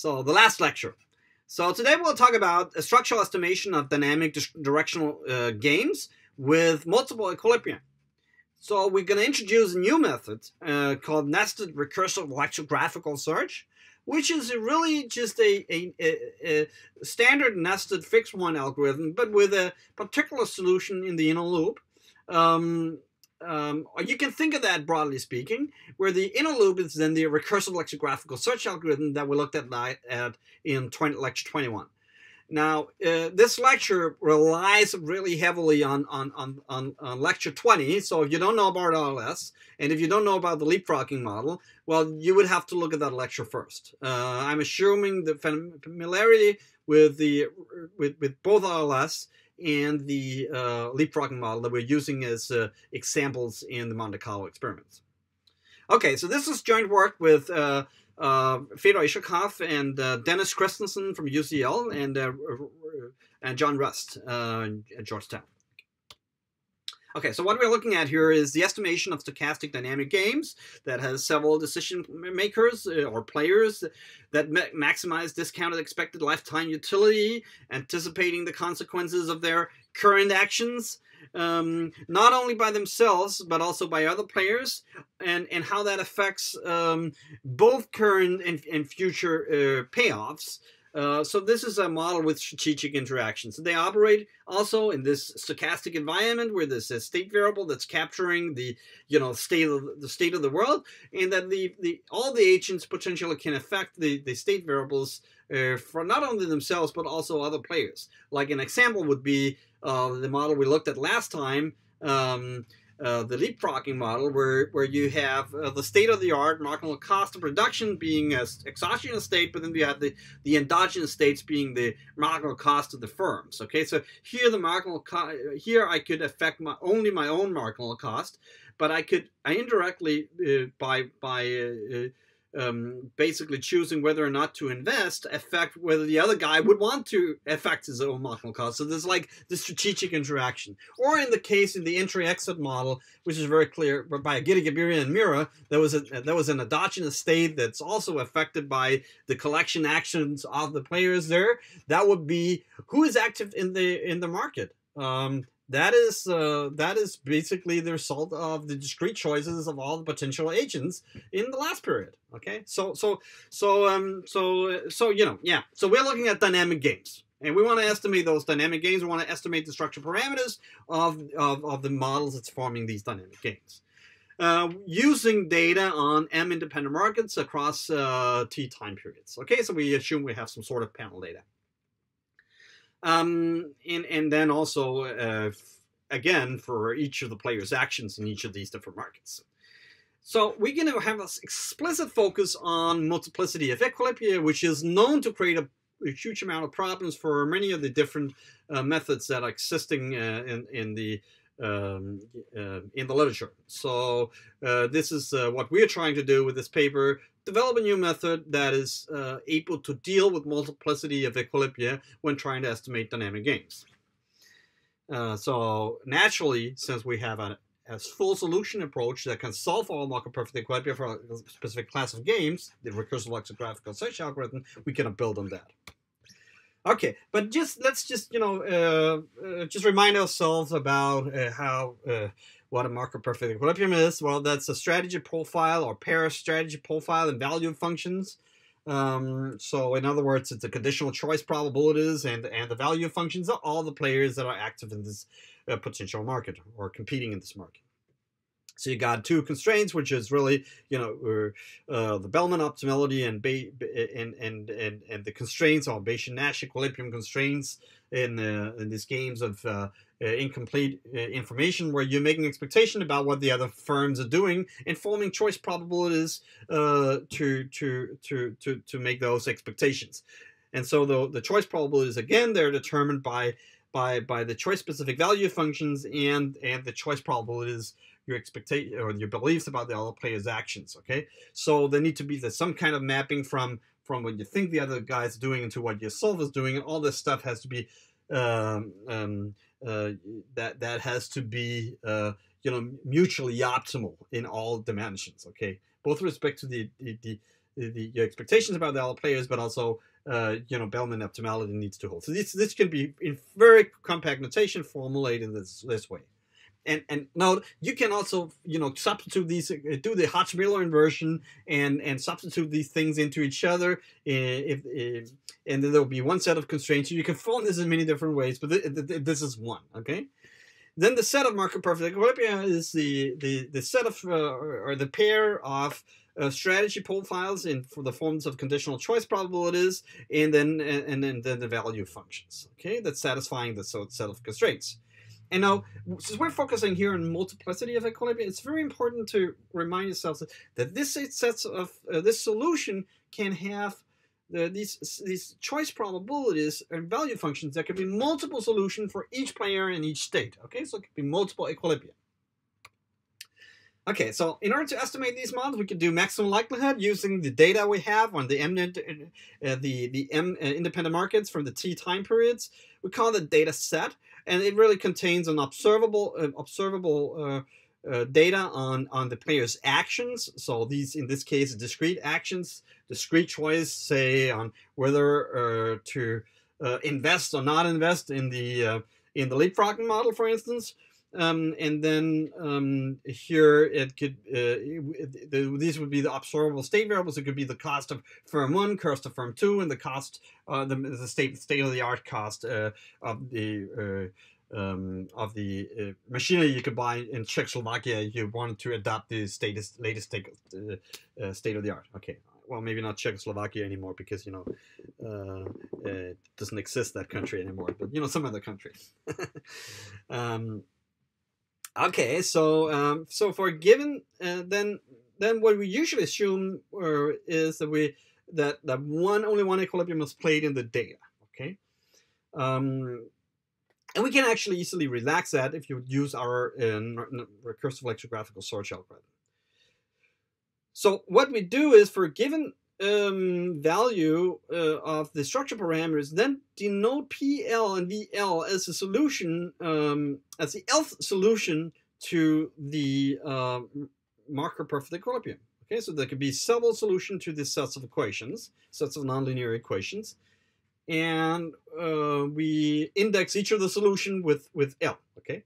So the last lecture. So today we'll talk about a structural estimation of dynamic directional uh, games with multiple equilibria. So we're going to introduce a new method uh, called nested recursive lexicographical search, which is really just a, a, a, a standard nested fixed one algorithm, but with a particular solution in the inner loop. Um, um, you can think of that broadly speaking, where the inner loop is then the recursive lexicographical search algorithm that we looked at, at in 20, lecture 21. Now, uh, this lecture relies really heavily on, on, on, on, on lecture 20. So if you don't know about RLS, and if you don't know about the leapfrogging model, well, you would have to look at that lecture first. Uh, I'm assuming the familiarity with, the, with, with both RLS and the uh, leapfrogging model that we're using as uh, examples in the Monte Carlo experiments. Okay, so this is joint work with uh, Fedor Iskhakov and Dennis Kristensen from UCL and and John Rust at Georgetown. Okay, so what we're looking at here is the estimation of stochastic dynamic games that has several decision makers uh, or players that ma maximize discounted expected lifetime utility, anticipating the consequences of their current actions, um, not only by themselves but also by other players, and and how that affects um, both current and, and future uh, payoffs. Uh, so this is a model with strategic interactions. They operate also in this stochastic environment where there's a state variable that's capturing the you know state of the state of the world, and that the the all the agents potentially can affect the the state variables uh, for not only themselves but also other players. Like an example would be uh, the model we looked at last time. Um, uh, the leapfrogging model, where where you have uh, the state of the art marginal cost of production being a exogenous state, but then you have the the endogenous states being the marginal cost of the firms. Okay, so here the marginal here I could affect my only my own marginal cost, but I could I indirectly uh, by by uh, uh, um, basically choosing whether or not to invest affect whether the other guy would want to affect his own marginal cost. So there's like the strategic interaction. Or in the case in the entry-exit model, which is very clear by Aguirregabiria and Mira, there was a there was an endogenous state that's also affected by the collection actions of the players there. That would be who is active in the in the market. Um, that is uh, that is basically the result of the discrete choices of all the potential agents in the last period. Okay, so so so um so so you know yeah. So we're looking at dynamic games, and we want to estimate those dynamic games. We want to estimate the structure parameters of of, of the models that's forming these dynamic games. Uh, using data on M independent markets across uh, T time periods. Okay, so we assume we have some sort of panel data. Um, and, and then also, uh, again, for each of the players' actions in each of these different markets. So we're going to have an explicit focus on multiplicity of equilibria, which is known to create a, a huge amount of problems for many of the different uh, methods that are existing uh, in, in the um, uh, in the literature. So uh, this is uh, what we're trying to do with this paper, develop a new method that is uh, able to deal with multiplicity of equilibria when trying to estimate dynamic games. Uh, so naturally, since we have a, a, full solution approach that can solve all Markov perfect equilibria for a specific class of games, the recursive lexicographical search algorithm, we can build on that. Okay, but just let's just you know uh, uh, just remind ourselves about uh, how uh, what a Markov perfect equilibrium is. Well, that's a strategy profile or pair strategy profile and value functions. Um, so in other words, it's a conditional choice probabilities and and the value of functions of all the players that are active in this uh, potential market or competing in this market. So you got two constraints, which is really, you know, uh, the Bellman optimality and, and, and, and, and the constraints or Bayesian-Nash equilibrium constraints in, in these games of uh, uh incomplete uh, information where you're making expectation about what the other firms are doing and forming choice probabilities uh, to, to, to, to, to make those expectations. And so the, the choice probabilities, again, they're determined by by by the choice specific value functions and and the choice probabilities your expectation or your beliefs about the other player's actions. Okay, so there need to be some kind of mapping from from what you think the other guy is doing into what yourself is doing, and all this stuff has to be um, um, uh, that that has to be uh, you know mutually optimal in all dimensions. Okay, both respect to the the, the the your expectations about the other players, but also uh, you know Bellman optimality needs to hold. So this this can be in very compact notation formulated in this this way. And and now you can also you know substitute these uh, do the Hotz-Miller inversion and and substitute these things into each other if, if and then there will be one set of constraints. You can form this in many different ways, but th th this is one. Okay. Then the set of Markov perfect equilibria is the the the set of uh, or the pair of uh, strategy profiles in for the forms of conditional choice probabilities, and then and, and then the value functions. Okay, that's satisfying the set of constraints. And now, since we're focusing here on multiplicity of equilibria, it's very important to remind yourselves that this sets of uh, this solution can have the, these these choice probabilities and value functions. There can be multiple solutions for each player in each state. Okay, so it could be multiple equilibria. Okay, so in order to estimate these models, we could do maximum likelihood using the data we have on the M, uh, the the M uh, independent markets from the T time periods. We call it data set, and it really contains an observable uh, observable uh, uh, data on on the player's actions. So these, in this case, discrete actions, discrete choice, say on whether uh, to invest or not invest in the in the leapfrogging model, for instance. Um, and then um, here it could uh, the, these would be the observable state variables. It could be the cost of firm one, cost of firm two, and the cost uh, the, the state state of the art cost uh, of the uh, um, of the uh, machinery you could buy in Czechoslovakia. You wanted to adopt the latest latest state uh, state of the art. Okay, well, maybe not Czechoslovakia anymore because you know uh, it doesn't exist that country anymore. But you know some other countries. um, Okay, so um, so for given uh, then then what we usually assume uh, is that we that that one only one equilibrium is played in the data. Okay, um, and we can actually easily relax that if you use our uh, recursive lexicographical search algorithm. So what we do is for a given um, value uh, of the structure parameters, then denote PL and VL as a solution, um, as the Lth solution to the uh, Markov perfect equilibrium. Okay, so there could be several solutions to this sets of equations, sets of nonlinear equations, and uh, we index each of the solution with, with L. Okay,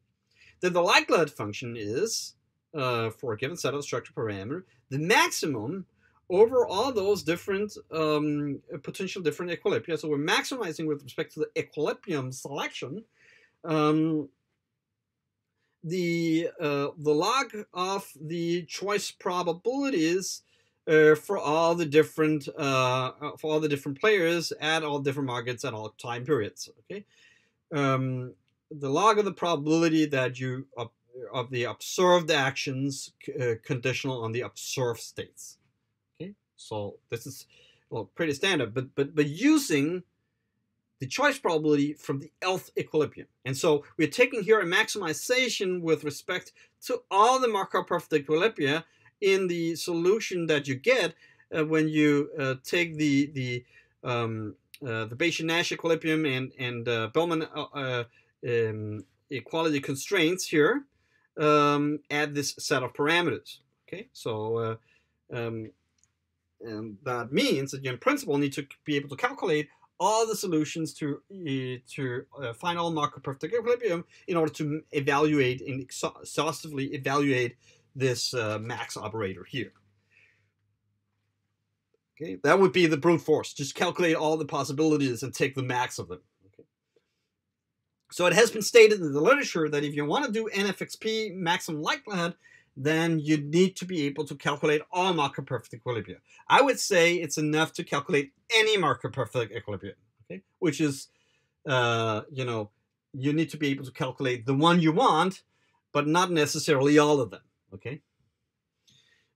then the likelihood function is uh, for a given set of structure parameter, the maximum over all those different um, potential different equilibria. So we're maximizing with respect to the equilibrium selection um, the uh, the log of the choice probabilities uh, for all the different uh, for all the different players at all different markets at all time periods. Okay, um, the log of the probability that you of the observed actions uh, conditional on the observed states. Okay, so this is well pretty standard, but but but using the choice probability from the Lth equilibrium. And so we're taking here a maximization with respect to all the Markov perfect equilibria in the solution that you get uh, when you uh, take the the um, uh, the Bayesian-Nash equilibrium and and uh, Bellman uh, uh, um, equality constraints here um, add this set of parameters. Okay, so um, and that means that you, in principle, need to be able to calculate all the solutions to to find all Markov perfect equilibrium in order to evaluate and exhaustively evaluate this uh, max operator here. Okay, that would be the brute force. Just calculate all the possibilities and take the max of them. Okay. So it has been stated in the literature that if you want to do NFXP maximum likelihood, then you need to be able to calculate all Markov perfect equilibria. I would say it's enough to calculate any Markov perfect equilibrium, okay? Which is, uh, you know, you need to be able to calculate the one you want, but not necessarily all of them, okay?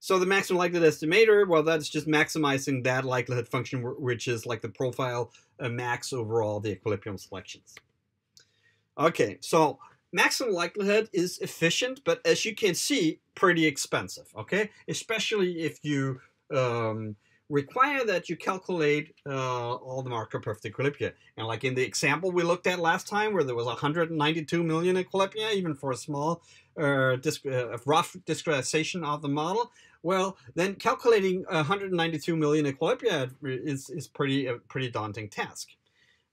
So the maximum likelihood estimator, well, that's just maximizing that likelihood function, which is like the profile uh, max over all the equilibrium selections. Okay, so maximum likelihood is efficient, but as you can see, pretty expensive. Okay, especially if you um, require that you calculate uh, all the Markov perfect equilibria. And like in the example we looked at last time, where there was 192 million equilibria, even for a small uh, disc, uh, rough discretization of the model, well, then calculating 192 million equilibria is, is pretty a pretty daunting task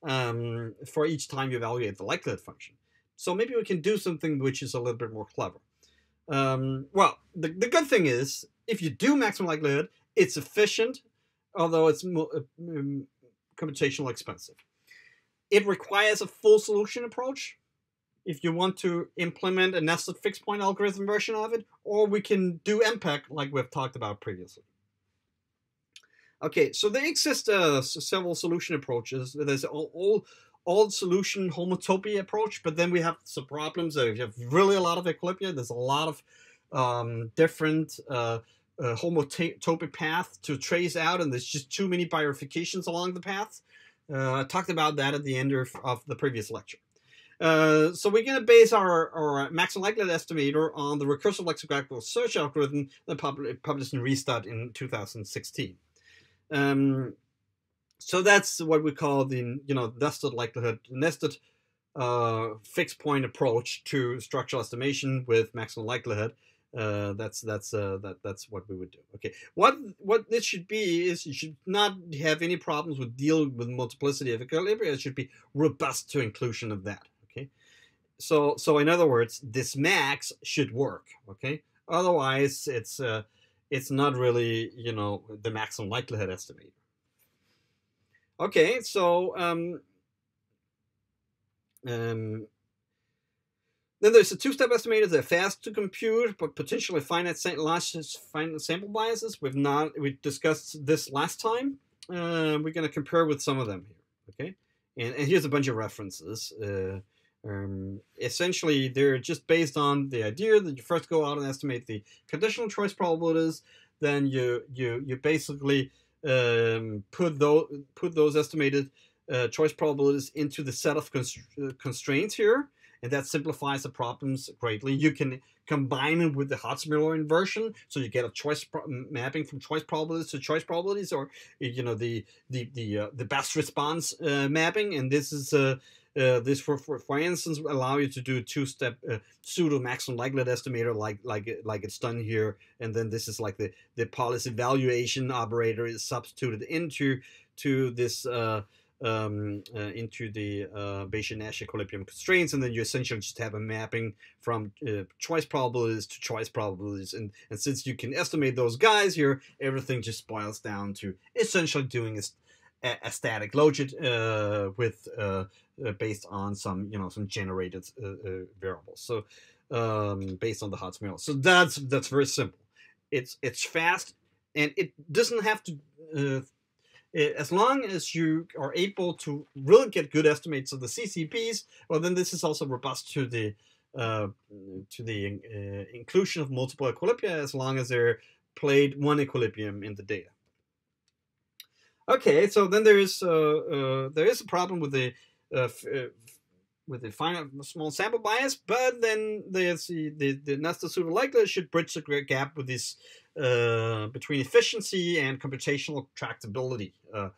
um, for each time you evaluate the likelihood function. So maybe we can do something which is a little bit more clever. Um, well, the, the good thing is, if you do maximum likelihood, it's efficient, although it's uh, um, computationally expensive. It requires a full solution approach if you want to implement a nested fixed point algorithm version of it, or we can do MPEC like we've talked about previously. Okay, so there exist uh, several solution approaches. There's all, all old solution homotopy approach, but then we have some problems. If you have really a lot of equilibria, there's a lot of um, different uh, uh, homotopy path to trace out, and there's just too many bifurcations along the path. Uh, I talked about that at the end of, of the previous lecture. Uh, so we're going to base our, our maximum likelihood estimator on the recursive lexicographical search algorithm that pub published in Restat in 2016. Um, so that's what we call the you know nested likelihood nested uh, fixed point approach to structural estimation with maximum likelihood. Uh, that's that's uh, that that's what we would do. Okay, what what this should be is you should not have any problems with dealing with multiplicity of equilibria. It should be robust to inclusion of that. So so in other words, this max should work. Okay, otherwise it's uh, it's not really you know the maximum likelihood estimator. Okay, so um, um, then there's a two-step estimator. They're fast to compute, but potentially finite large finite sample biases. We've not we discussed this last time. Uh, we're going to compare with some of them here. Okay, and, and here's a bunch of references. Uh, um, essentially, they're just based on the idea that you first go out and estimate the conditional choice probabilities. Then you you you basically um, put those put those estimated uh, choice probabilities into the set of uh, constraints here, and that simplifies the problems greatly. You can combine it with the Hotz-Miller inversion, so you get a choice mapping from choice probabilities to choice probabilities, or you know the the the uh, the best response uh, mapping, and this is uh, this, for, for for instance, allow you to do a two-step uh, pseudo maximum likelihood estimator, like like like it's done here, and then this is like the the policy valuation operator is substituted into to this. Uh, um, uh, into the uh, Bayesian-Nash equilibrium constraints, and then you essentially just have a mapping from uh, choice probabilities to choice probabilities. And, and since you can estimate those guys here, everything just boils down to essentially doing a, a static logit uh, with uh, uh, based on some you know some generated uh, uh, variables. So um, based on the Hotz-Miller. So that's that's very simple. It's it's fast and it doesn't have to. As long as you are able to really get good estimates of the CCPs, well, then this is also robust to the uh, to the uh, inclusion of multiple equilibria as long as they're played one equilibrium in the data. Okay, so then there is uh, there is a problem with the uh, uh, with a finite small sample bias, but then there's the, the, the nested pseudo likelihood should bridge the gap with this uh, between efficiency and computational tractability. Uh,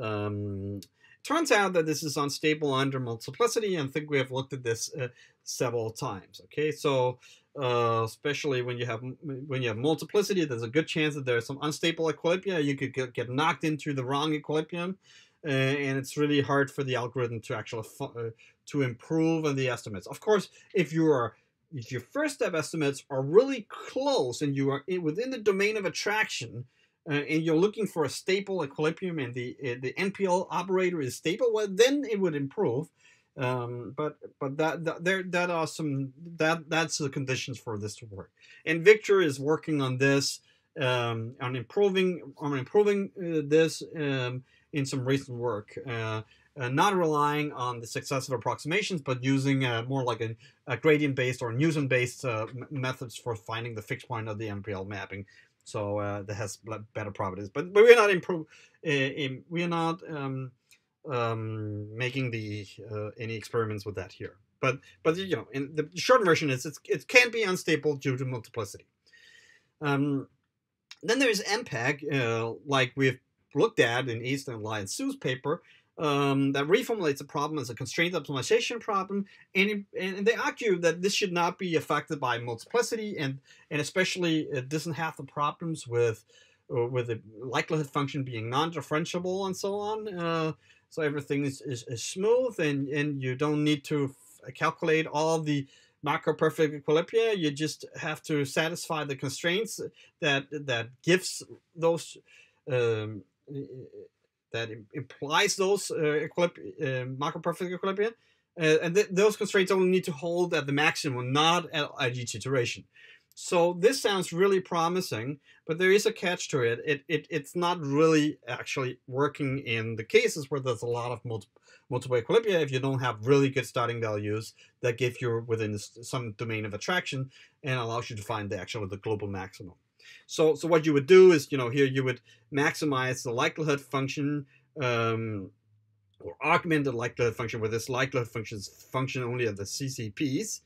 um, turns out that this is unstable under multiplicity, and I think we have looked at this uh, several times. Okay, so uh, especially when you have when you have multiplicity, there's a good chance that there's some unstable equilibria. You could get, get knocked into the wrong equilibrium, uh, and it's really hard for the algorithm to actually uh, to improve on the estimates. Of course, if you are if your first step estimates are really close and you are in, within the domain of attraction, uh, and you're looking for a stable equilibrium and the uh, the NPL operator is stable, well, then it would improve. Um, but but that, that there that are some that that's the conditions for this to work. And Victor is working on this um, on improving on improving uh, this um, in some recent work. Uh, uh, not relying on the successive approximations, but using uh, more like a, a gradient-based or Newton-based uh, methods for finding the fixed point of the NPL mapping. So uh, that has better properties. But, but we're not improve. Uh, we're not um, um, making the uh, any experiments with that here. But but you know, in the short version is it can be unstable due to multiplicity. Um, Then there's MPEC, uh, like we've looked at in Egesdal, Lai and Su's paper, um, that reformulates the problem as a constraint optimization problem, and, and they argue that this should not be affected by multiplicity, and and especially it doesn't have the problems with uh, with the likelihood function being non-differentiable and so on. Uh, so everything is, is, is, smooth, and and you don't need to calculate all the Markov perfect equilibria. You just have to satisfy the constraints that that gives those. Um, that implies those uh, uh, Markov perfect equilibria. Uh, and th those constraints only need to hold at the maximum, not at, at each iteration. So this sounds really promising, but there is a catch to it. It, it it's not really actually working in the cases where there's a lot of multi multiple equilibria if you don't have really good starting values that give you within some domain of attraction and allows you to find the actual the global maximum. So, so what you would do is, you know, here you would maximize the likelihood function um, or augment the likelihood function where this likelihood functions function only at the CCPs.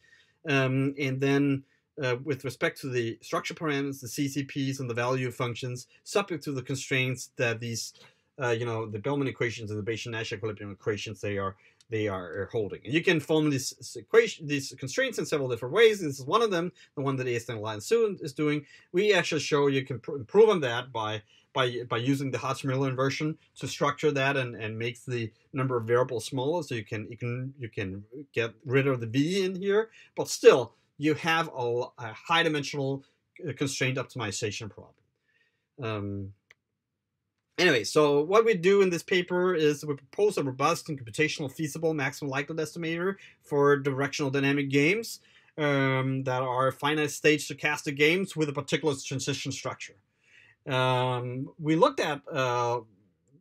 Um, and then uh, with respect to the structure parameters, the CCPs and the value functions, subject to the constraints that these, uh, you know, the Bellman equations and the Bayesian-Nash equilibrium equations, they are they are holding. And you can form these equation, these constraints in several different ways. This is one of them, the one that Easton Alliance student is doing. We actually show you can improve on that by by by using the Hotz-Miller inversion to structure that and and makes the number of variables smaller, so you can you can you can get rid of the v in here, but still you have a, a high dimensional uh, constraint optimization problem. Um, Anyway, so what we do in this paper is we propose a robust and computational feasible maximum likelihood estimator for directional dynamic games um, that are finite state stochastic games with a particular transition structure. Um, we looked at uh,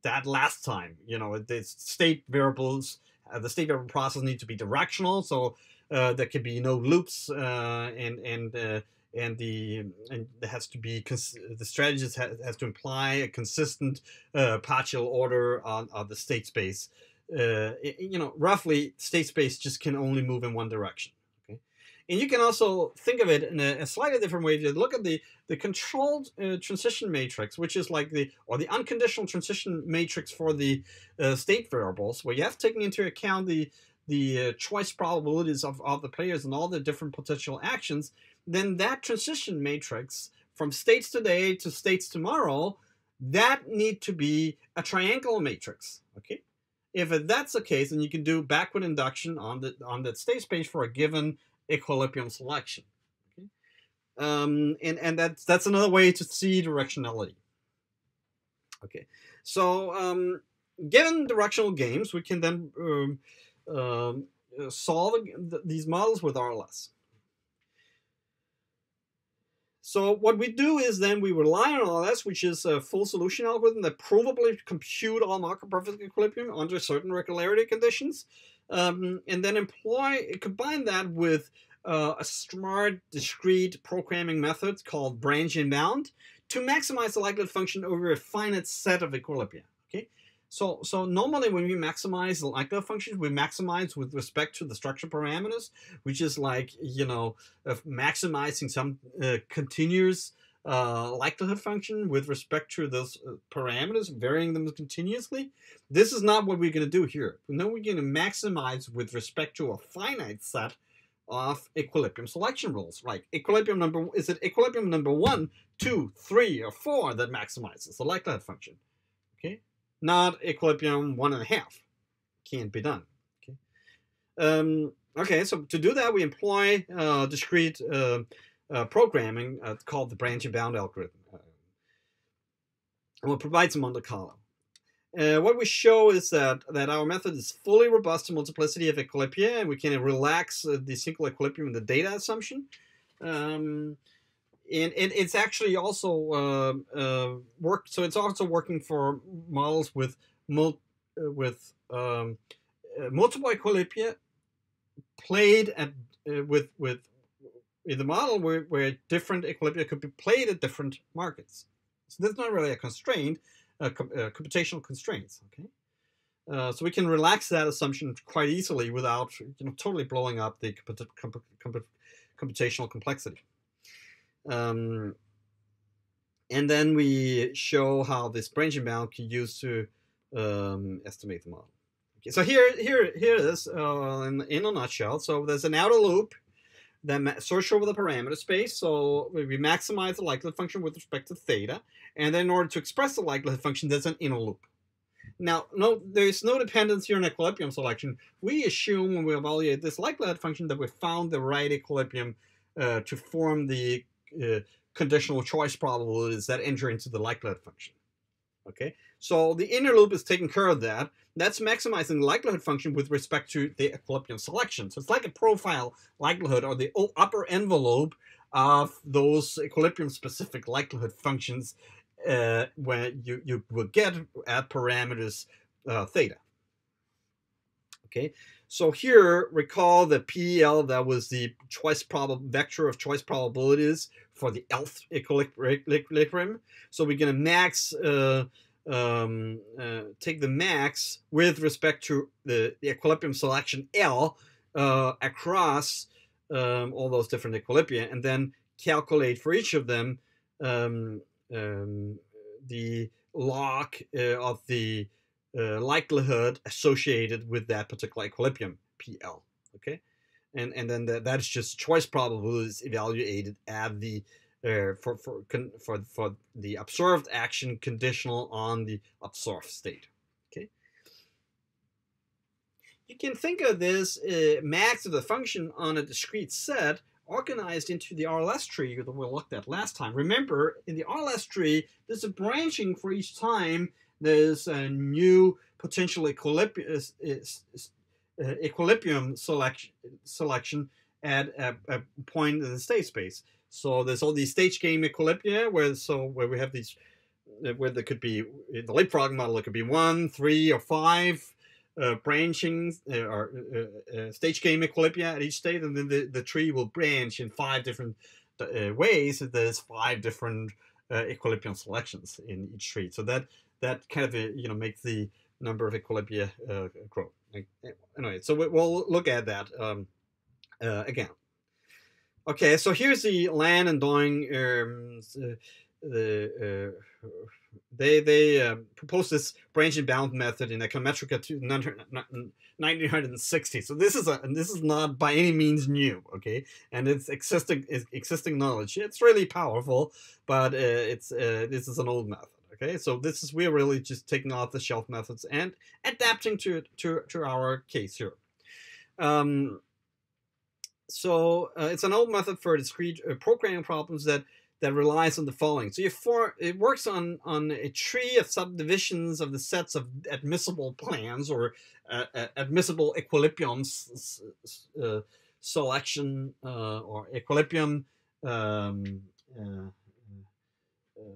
that last time. You know, the state variables, uh, the state variable process need to be directional, so there can be no loops uh, and and uh, and the and it has to be the strategist has, has to imply a consistent uh, partial order on, on the state space. Uh, you know, roughly, state space just can only move in one direction. Okay, and you can also think of it in a, a slightly different way. If you look at the the controlled uh, transition matrix, which is like the or the unconditional transition matrix for the uh, state variables, where you have taken into account the the uh, choice probabilities of, of the players and all the different potential actions then that transition matrix from states today to states tomorrow, that need to be a triangular matrix. Okay, if that's the case, then you can do backward induction on the on that state space for a given equilibrium selection. Okay, um, and and that's that's another way to see directionality. Okay, so um, given directional games, we can then um, um solve these models with RLS. So what we do is then we rely on RLS, which is a full solution algorithm that provably compute all Markov perfect equilibrium under certain regularity conditions, um, and then employ combine that with uh, a smart discrete programming method called branch and bound to maximize the likelihood function over a finite set of equilibria. So, so normally when we maximize the likelihood functions, we maximize with respect to the structure parameters, which is like, you know, maximizing some uh, continuous uh, likelihood function with respect to those uh, parameters, varying them continuously. This is not what we're going to do here. No, we're going to maximize with respect to a finite set of equilibrium selection rules. Like equilibrium number, is it equilibrium number one, two, three, or four that maximizes the likelihood function? Not equilibrium one and a half. Can't be done. Okay. Um, okay. So to do that, we employ uh, discrete uh, uh, programming uh, called the branch and bound algorithm. Uh, and we'll provide some Monte Carlo. Uh, what we show is that, that our method is fully robust to multiplicity of equilibria, and we can relax the single equilibrium in the data assumption. Um, and, and it's actually also uh, uh, work. So it's also working for models with mul- uh, with um, uh, multiple equilibria played at uh, with with in the model where, where different equilibria could be played at different markets. So that's not really a constraint, uh, com- computational constraints. Okay. Uh, so we can relax that assumption quite easily without you know totally blowing up the comput- comp- comp- computational complexity. Um, and then we show how this branch and bound can use to um, estimate the model. Okay, so here, here, here it is uh, in, in a nutshell. So there's an outer loop that search over the parameter space. So we maximize the likelihood function with respect to theta, and then in order to express the likelihood function, there's an inner loop. Now, no, there's no dependence here in equilibrium selection. We assume when we evaluate this likelihood function that we found the right equilibrium uh, to form the uh, conditional choice probabilities that enter into the likelihood function. Okay, so the inner loop is taking care of that. That's maximizing the likelihood function with respect to the equilibrium selection. So it's like a profile likelihood or the upper envelope of those equilibrium specific likelihood functions uh, when you, you will get at parameters uh, theta. Okay, so here recall the PEL that was the choice prob vector of choice probabilities for the Lth equilibrium. So we're going to max uh, um, uh, take the max with respect to the, the equilibrium selection L uh, across um, all those different equilibria, and then calculate for each of them um, um, the log uh, of the uh, likelihood associated with that particular equilibrium, PL. Okay, and and then the, that's just choice probabilities evaluated at the uh, for for for for the observed action conditional on the observed state. Okay, you can think of this uh, max of the function on a discrete set organized into the RLS tree that we looked at last time. Remember, in the RLS tree, there's a branching for each time there's a new potential equilibrium, uh, equilibrium selection, selection at a, a, point in the state space. So there's all these stage game equilibria where so where we have these uh, where there could be in the leapfrog model it could be one, three, or five uh, branching uh, or uh, uh, stage game equilibria at each state, and then the, the tree will branch in five different ways. There's five different equilibrium selections in each tree, so that that kind of you know makes the number of equilibria grow. Anyway, so we'll look at that um, again. Okay, so here's the Land and Doig um, the uh, they they uh, proposed this branch and bound method in Econometrica to 1960. So this is a this is not by any means new, okay? And it's existing it's existing knowledge. It's really powerful, but uh, it's uh, this is an old method. Okay, so this is we're really just taking off the shelf methods and adapting to to to our case here. Um, so uh, it's an old method for discrete uh, programming problems that that relies on the following. So you for, it works on, on a tree of subdivisions of the sets of admissible plans or uh, uh admissible equilibrium uh, selection uh, or equilibrium um,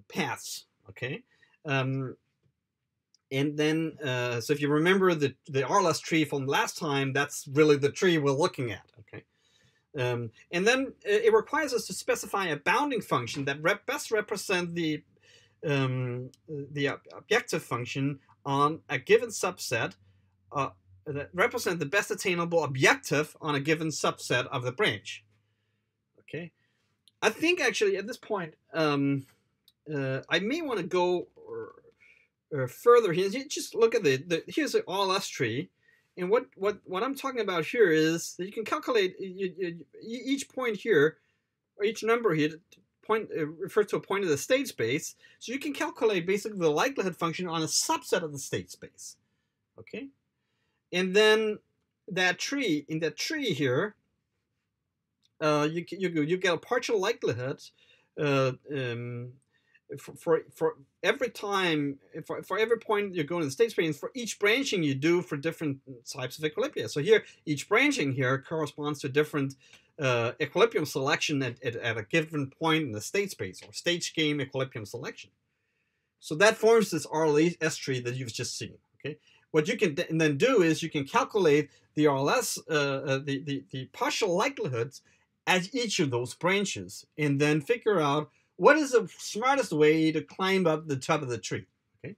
paths. Okay. Um, and then, so if you remember the, the RLS tree from last time, that's really the tree we're looking at. Okay. Um, and then uh, it requires us to specify a bounding function that rep best represents the um, the objective function on a given subset uh, that represent the best attainable objective on a given subset of the branch. Okay, I think actually at this point um, uh, I may want to go uh, further here. Just look at the, the here's the RLS tree and what, what, what I'm talking about here is that you can calculate you, you, each point here, or each number here, point uh, refers to a point of the state space. So you can calculate basically the likelihood function on a subset of the state space. Okay? And then that tree, in that tree here, uh, you, you, you get a partial likelihood uh, um, for, for, for every time, for, for every point you go in the state space, for each branching you do for different types of equilibria. So here, each branching here corresponds to different uh, equilibrium selection at, at, at, a given point in the state space, or stage game equilibrium selection. So that forms this RLS tree that you've just seen. Okay, What you can then do is you can calculate the RLS, uh, uh, the, the, the partial likelihoods at each of those branches, and then figure out what is the smartest way to climb up the top of the tree? Okay,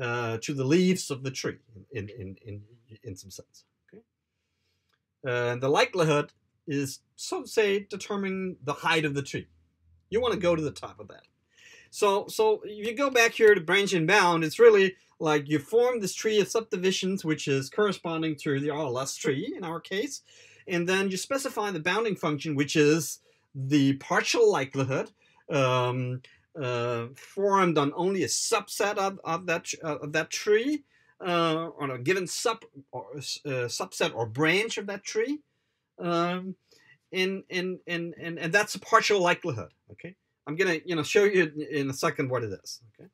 uh, to the leaves of the tree, in in in in some sense. Okay, uh, the likelihood is so say determining the height of the tree. You want to go to the top of that. So so if you go back here to branch and bound, it's really like you form this tree of subdivisions, which is corresponding to the RLS tree in our case, and then you specify the bounding function, which is the partial likelihood um, uh, formed on only a subset of, of that uh, of that tree uh, on a given sub or uh, subset or branch of that tree, um, and, and and and and that's a partial likelihood. Okay, I'm gonna you know show you in a second what it is. Okay,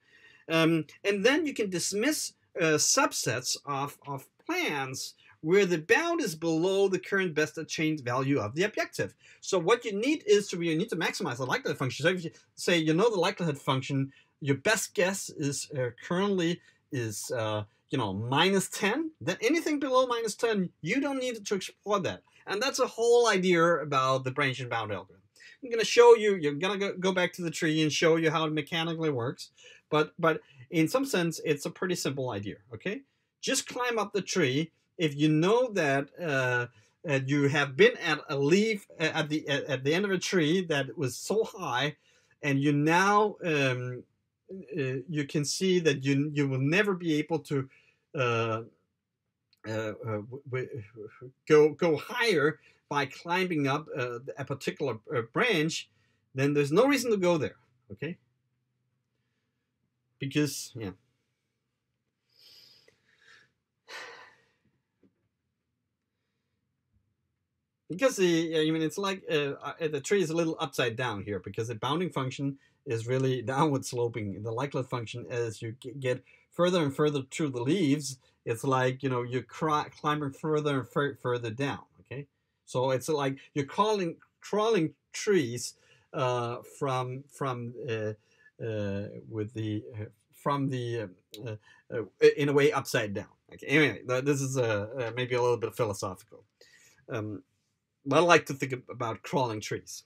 um, and then you can dismiss uh, subsets of of plans where the bound is below the current best change value of the objective. So what you need is to you need to maximize the likelihood function. So if you say you know the likelihood function, your best guess is uh, currently is uh, you know minus 10. Then anything below minus 10, you don't need to explore that. And that's a whole idea about the branch and bound algorithm. I'm going to show you. You're going to go back to the tree and show you how it mechanically works. But but in some sense, it's a pretty simple idea. Okay, just climb up the tree if you know that uh, you have been at a leaf at the at the end of a tree that was so high, and you now um, uh, you can see that you you will never be able to uh, uh, uh go go higher by climbing up uh, a particular branch, then there's no reason to go there. Okay, because yeah. Because the I mean it's like uh, uh, the tree is a little upside down here because the bounding function is really downward sloping. The likelihood function as you get further and further through the leaves, it's like you know you're climbing further and further down. Okay, so it's like you're crawling crawling trees uh, from from uh, uh, with the uh, from the in a way upside down. Okay, anyway, this is maybe a little bit philosophical. Um, I like to think about crawling trees.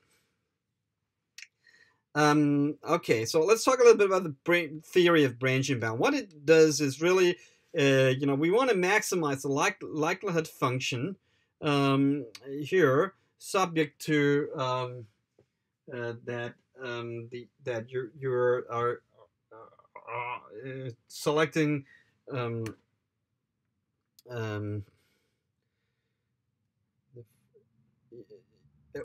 Um, okay, so let's talk a little bit about the brain theory of branch and bound. What it does is really, uh, you know, we want to maximize the like, likelihood function um, here, subject to um, uh, that um, the that you're you're are uh, uh selecting um, um,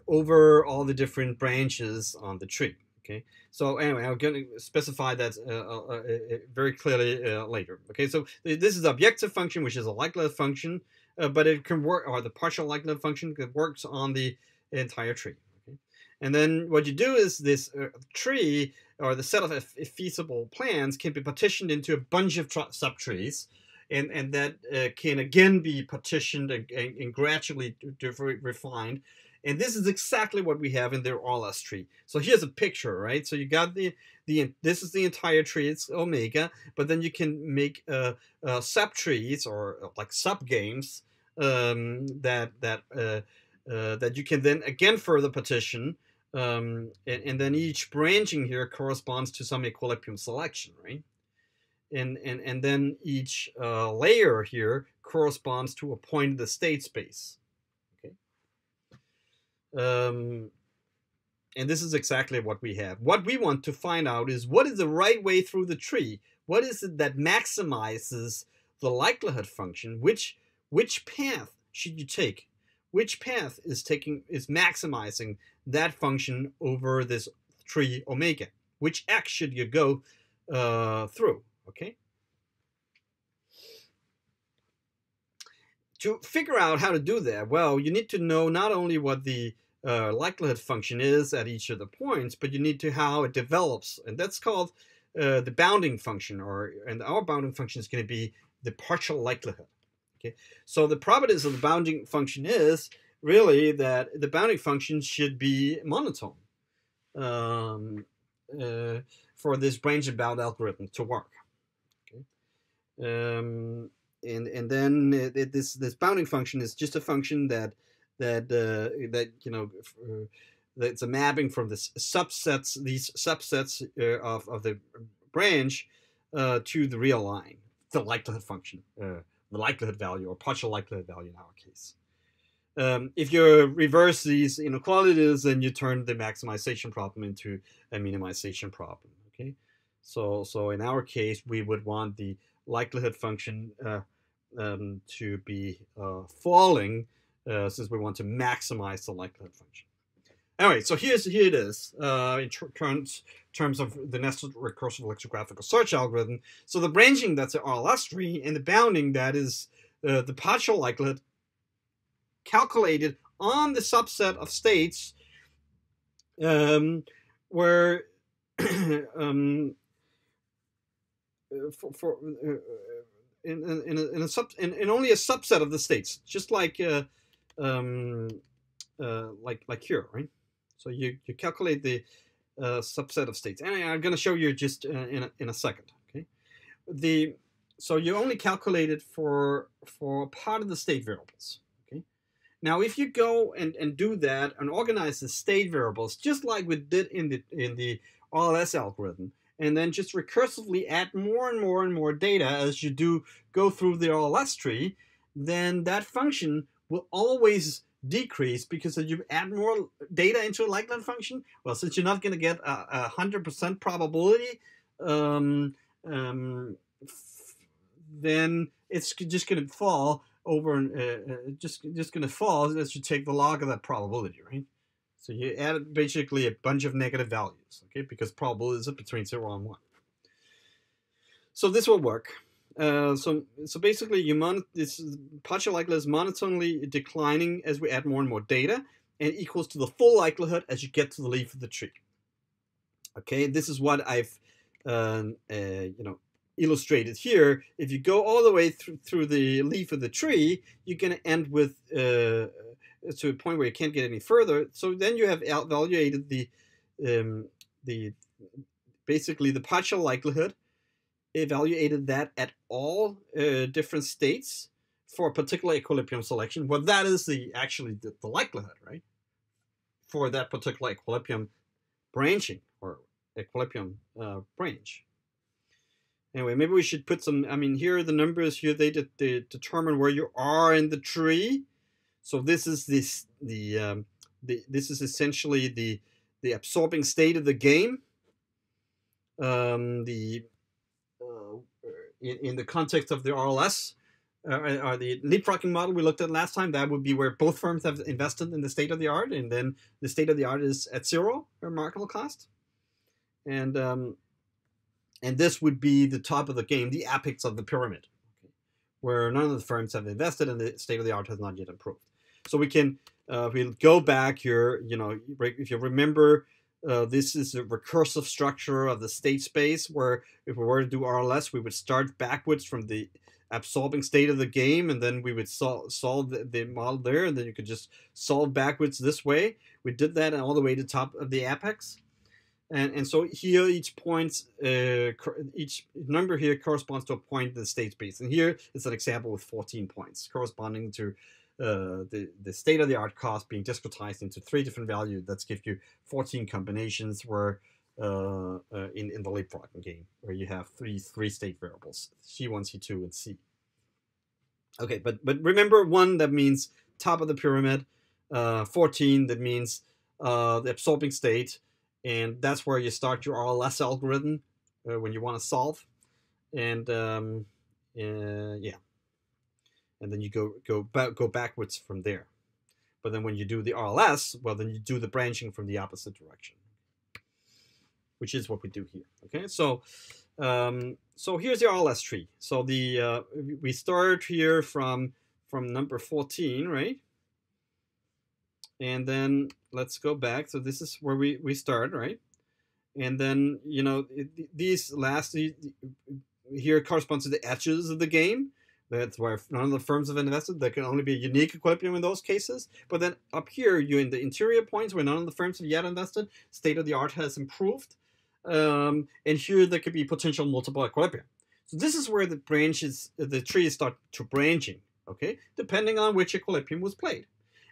over all the different branches on the tree. Okay, so anyway, I'm going to specify that uh, uh, uh, uh very clearly uh, later. Okay, so this is the objective function, which is a likelihood function, uh, but it can work, or the partial likelihood function that works on the entire tree. Okay, and then what you do is this tree or the set of feasible plans can be partitioned into a bunch of subtrees. And, and that can again be partitioned and, and, and gradually refined and this is exactly what we have in the RLS tree. So here's a picture, right? So you got the the this is the entire tree. It's omega, but then you can make uh, uh, sub trees or uh, like sub games um, that that uh, uh, that you can then again further partition. Um, and, and then each branching here corresponds to some equilibrium selection, right? And, and, and then each uh, layer here corresponds to a point in the state space. Um, and this is exactly what we have. What we want to find out is what is the right way through the tree? What is it that maximizes the likelihood function? Which which path should you take? Which path is taking is maximizing that function over this tree omega? Which x should you go uh, through? Okay. To figure out how to do that, well, you need to know not only what the uh, likelihood function is at each of the points, but you need to how it develops, and that's called uh, the bounding function, or and our bounding function is going to be the partial likelihood. Okay, so the properties of the bounding function is really that the bounding function should be monotone um, uh, for this branch and bound algorithm to work. Okay. Um, and and then it, it, this this bounding function is just a function that that uh, that you know uh, that's a mapping from the subsets these subsets uh, of of the branch uh, to the real line, the likelihood function, uh, the likelihood value or partial likelihood value in our case. Um, if you reverse these inequalities, then you turn the maximization problem into a minimization problem. Okay, so so in our case, we would want the likelihood function uh, um, to be uh, falling uh, since we want to maximize the likelihood function. Anyway, so here's here it is uh, in terms terms of the nested recursive lexicographical search algorithm. So the branching that's the RLS tree and the bounding that is uh, the partial likelihood calculated on the subset of states um, where um, for, for uh, in, in, a, in a sub in, in, only a subset of the states, just like uh, um, uh, like like here, right? So you you calculate the subset of states, and I'm going to show you just in a, in a second. Okay, the so you only calculate it for for part of the state variables. Okay, now if you go and and do that and organize the state variables just like we did in the in the RLS algorithm, and then just recursively add more and more and more data as you do go through the RLS tree, then that function will always decrease because if you add more data into a likelihood function, well, since you're not going to get a hundred percent probability, um, um, then it's just going to fall over uh, uh, just just going to fall as you take the log of that probability, right? So you add basically a bunch of negative values, okay, because probability is between 0 and 1. So this will work. Uh, so so basically, you mon this partial likelihood is monotonely declining as we add more and more data, and equals to the full likelihood as you get to the leaf of the tree. Okay, this is what I've um, uh, you know illustrated here. If you go all the way through through the leaf of the tree, you're going to end with uh, to a point where you can't get any further. So then you have evaluated the um, the basically the partial likelihood, evaluated that at all uh, different states for a particular equilibrium selection. Well, that is the actually the, the likelihood, right? For that particular equilibrium branching or equilibrium uh, branch. Anyway, maybe we should put some. I mean, here are the numbers. Here they, de they determine where you are in the tree. So this is this the, um, the this is essentially the the absorbing state of the game. Um, the uh, in, in the context of the RLS uh, or the leapfrogging model we looked at last time, that would be where both firms have invested in the state of the art, and then the state of the art is at zero or marketable cost, and um, and this would be the top of the game, the apex of the pyramid, where none of the firms have invested, and the state of the art has not yet improved. So we can uh, we go back here. You know, if you remember, uh, this is a recursive structure of the state space where if we were to do RLS, we would start backwards from the absorbing state of the game, and then we would sol solve the, the, model there, and then you could just solve backwards this way. We did that all the way to top of the apex. And, and so here each point, uh, each number here corresponds to a point in the state space. And here is an example with 14 points corresponding to uh, the, the state-of-the-art cost being discretized into three different values that give you 14 combinations where uh, uh, in, in the leapfrogging game, where you have three three state variables, C1, C2, and C. Okay, but, but remember one that means top of the pyramid, uh, 14 that means uh, the absorbing state, and that's where you start your RLS algorithm when you want to solve. And um, yeah, and then you go go back go backwards from there. But then when you do the RLS, well, then you do the branching from the opposite direction, which is what we do here. Okay, so um, so here's the RLS tree. So the uh, we start here from from number 14, right? And then let's go back. So this is where we we start, right? And then you know it, these last here corresponds to the edges of the game. That's where none of the firms have invested. There can only be a unique equilibrium in those cases. But then up here, you're in the interior points where none of the firms have yet invested. State of the art has improved. Um, and here there could be potential multiple equilibrium. So this is where the branches, the trees start to branching, okay, depending on which equilibrium was played.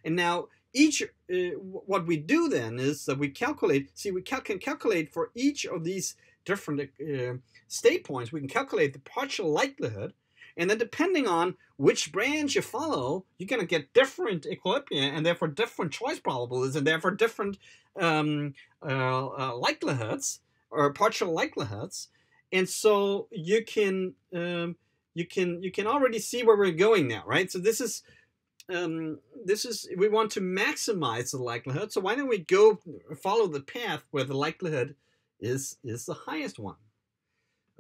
And now each, uh, what we do then is that we calculate, see, we cal can calculate for each of these different uh, state points, we can calculate the partial likelihood and then depending on which branch you follow, you're going to get different equilibria and therefore different choice probabilities and therefore different um, uh, uh, likelihoods or partial likelihoods, and so you can um, you can you can already see where we're going now, right? So this is um, this is we want to maximize the likelihood. So why don't we go follow the path where the likelihood is is the highest one?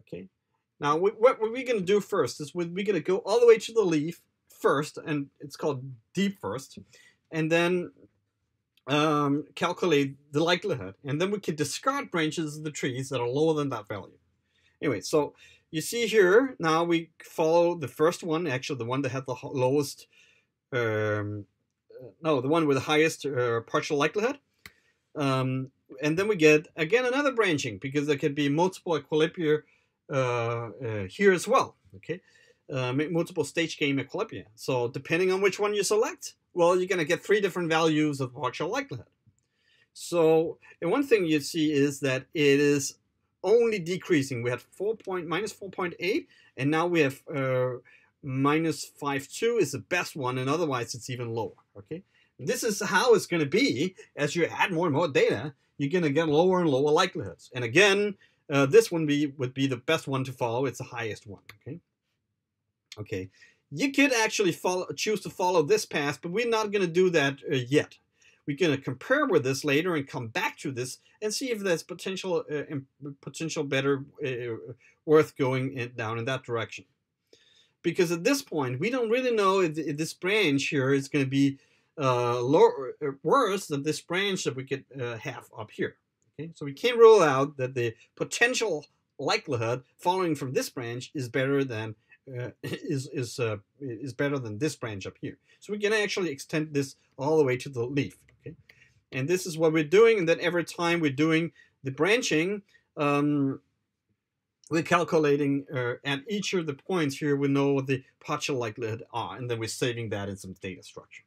Okay. Now what, we're going to do first is we're going to go all the way to the leaf first, and it's called depth first, and then um, calculate the likelihood, and then we can discard branches of the trees that are lower than that value. Anyway, so you see here now we follow the first one, actually the one that had the lowest um, no, the one with the highest uh, partial likelihood. Um, and then we get, again, another branching because there can be multiple equilibria here as well, okay? Uh, multiple stage game equilibria. So depending on which one you select, well, you're going to get three different values of partial likelihood. So, and one thing you see is that it is only decreasing. We had 4 point, minus 4.8, and now we have uh, minus 5.2 is the best one, and otherwise it's even lower, okay? This is how it's going to be as you add more and more data. You're going to get lower and lower likelihoods. And again, uh, this one be, would be the best one to follow. It's the highest one, okay? Okay, you could actually follow, choose to follow this path, but we're not going to do that uh, yet. We're going to compare with this later and come back to this and see if there's potential uh, potential better uh, worth going in, down in that direction because at this point we don't really know if, if this branch here is going to be uh, lower, uh, worse than this branch that we could uh, have up here. Okay, so we can't rule out that the potential likelihood following from this branch is better than uh, is is uh, is better than this branch up here. So we can actually extend this all the way to the leaf. Okay, and this is what we're doing. And then every time we're doing the branching, um, we're calculating uh, at each of the points here, we know what the partial likelihood are, and then we're saving that in some data structure.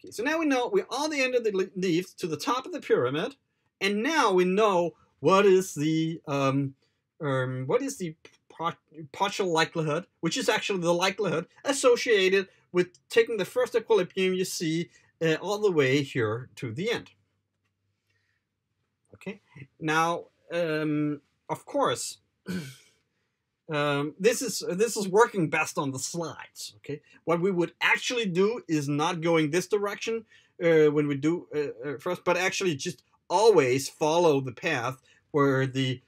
Okay, so now we know we're on the end of the leaf to the top of the pyramid, and now we know what is the um, um, what is the partial likelihood, which is actually the likelihood associated with taking the first equilibrium you see uh, all the way here to the end. Okay, now um, of course, um, this is this is working best on the slides. Okay, what we would actually do is not going this direction uh, when we do uh, uh, first, but actually just always follow the path where the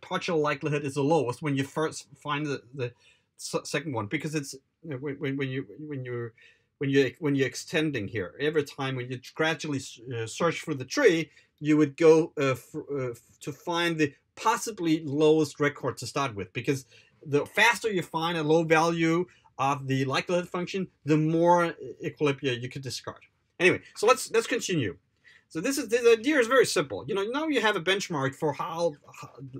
partial likelihood is the lowest when you first find the, the second one because it's when, when you when you're when you when you're extending here every time when you gradually uh, search for the tree you would go uh, uh, to find the possibly lowest record to start with because the faster you find a low value of the likelihood function, the more equilibria you could discard. Anyway, so let's let's continue. So this is the idea is very simple. You know, now you have a benchmark for how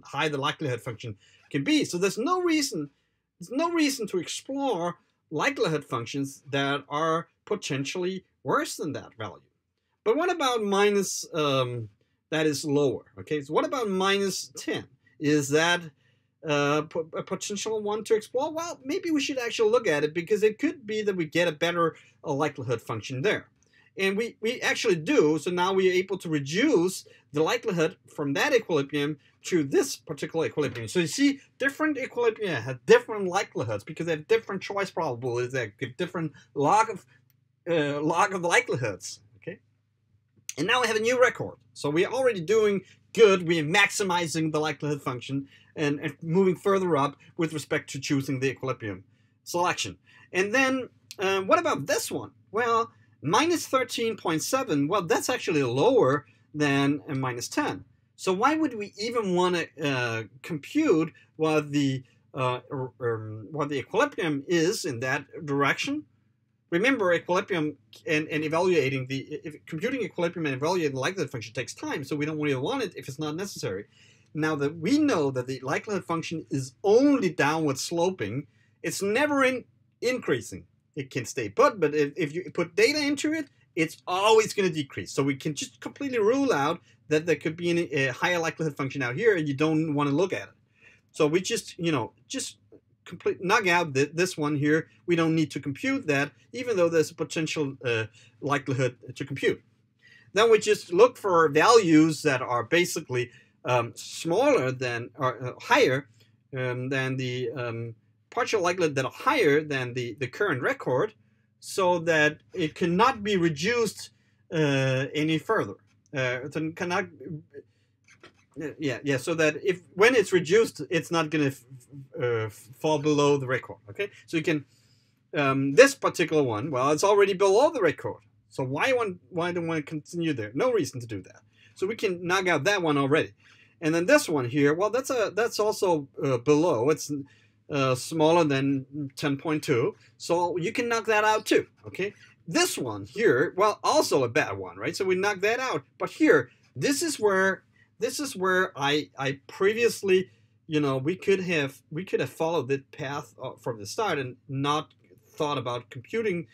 high the likelihood function can be. So there's no reason there's no reason to explore likelihood functions that are potentially worse than that value. But what about minus um, that is lower. Okay, so what about minus 10? Is that uh, a potential one to explore? Well, maybe we should actually look at it because it could be that we get a better uh, likelihood function there. And we, we actually do, so now we are able to reduce the likelihood from that equilibrium to this particular equilibrium. So you see, different equilibria have different likelihoods because they have different choice probabilities, they have different log of, uh, log of likelihoods. Okay, and now we have a new record. So we're already doing good. We're maximizing the likelihood function and, and moving further up with respect to choosing the equilibrium selection. And then uh, what about this one? Well, minus 13.7, well, that's actually lower than a minus 10. So why would we even want to uh, compute what the uh, um, what the equilibrium is in that direction? remember equilibrium and, and evaluating the computing equilibrium and evaluating the likelihood function takes time so we don't really want it if it's not necessary now that we know that the likelihood function is only downward sloping it's never in increasing it can stay put but if, if you put data into it it's always going to decrease so we can just completely rule out that there could be a higher likelihood function out here and you don't want to look at it so we just you know just complete knock out the, this one here. We don't need to compute that, even though there's a potential uh, likelihood to compute. Then we just look for values that are basically um, smaller than or uh, higher um, than the um, partial likelihood that are higher than the, the current record so that it cannot be reduced uh, any further. Uh, it cannot yeah yeah so that if when it's reduced it's not going to uh, fall below the record okay? So you can um, this particular one well it's already below the record so why want why do not want to continue there? No reason to do that. So we can knock out that one already. And then this one here well that's a that's also uh, below. It's uh, smaller than 10.2 so you can knock that out too okay this one here well also a bad one right so we knock that out but here this is where this is where I I previously, you know, we could have we could have followed the path uh, from the start and not thought about computing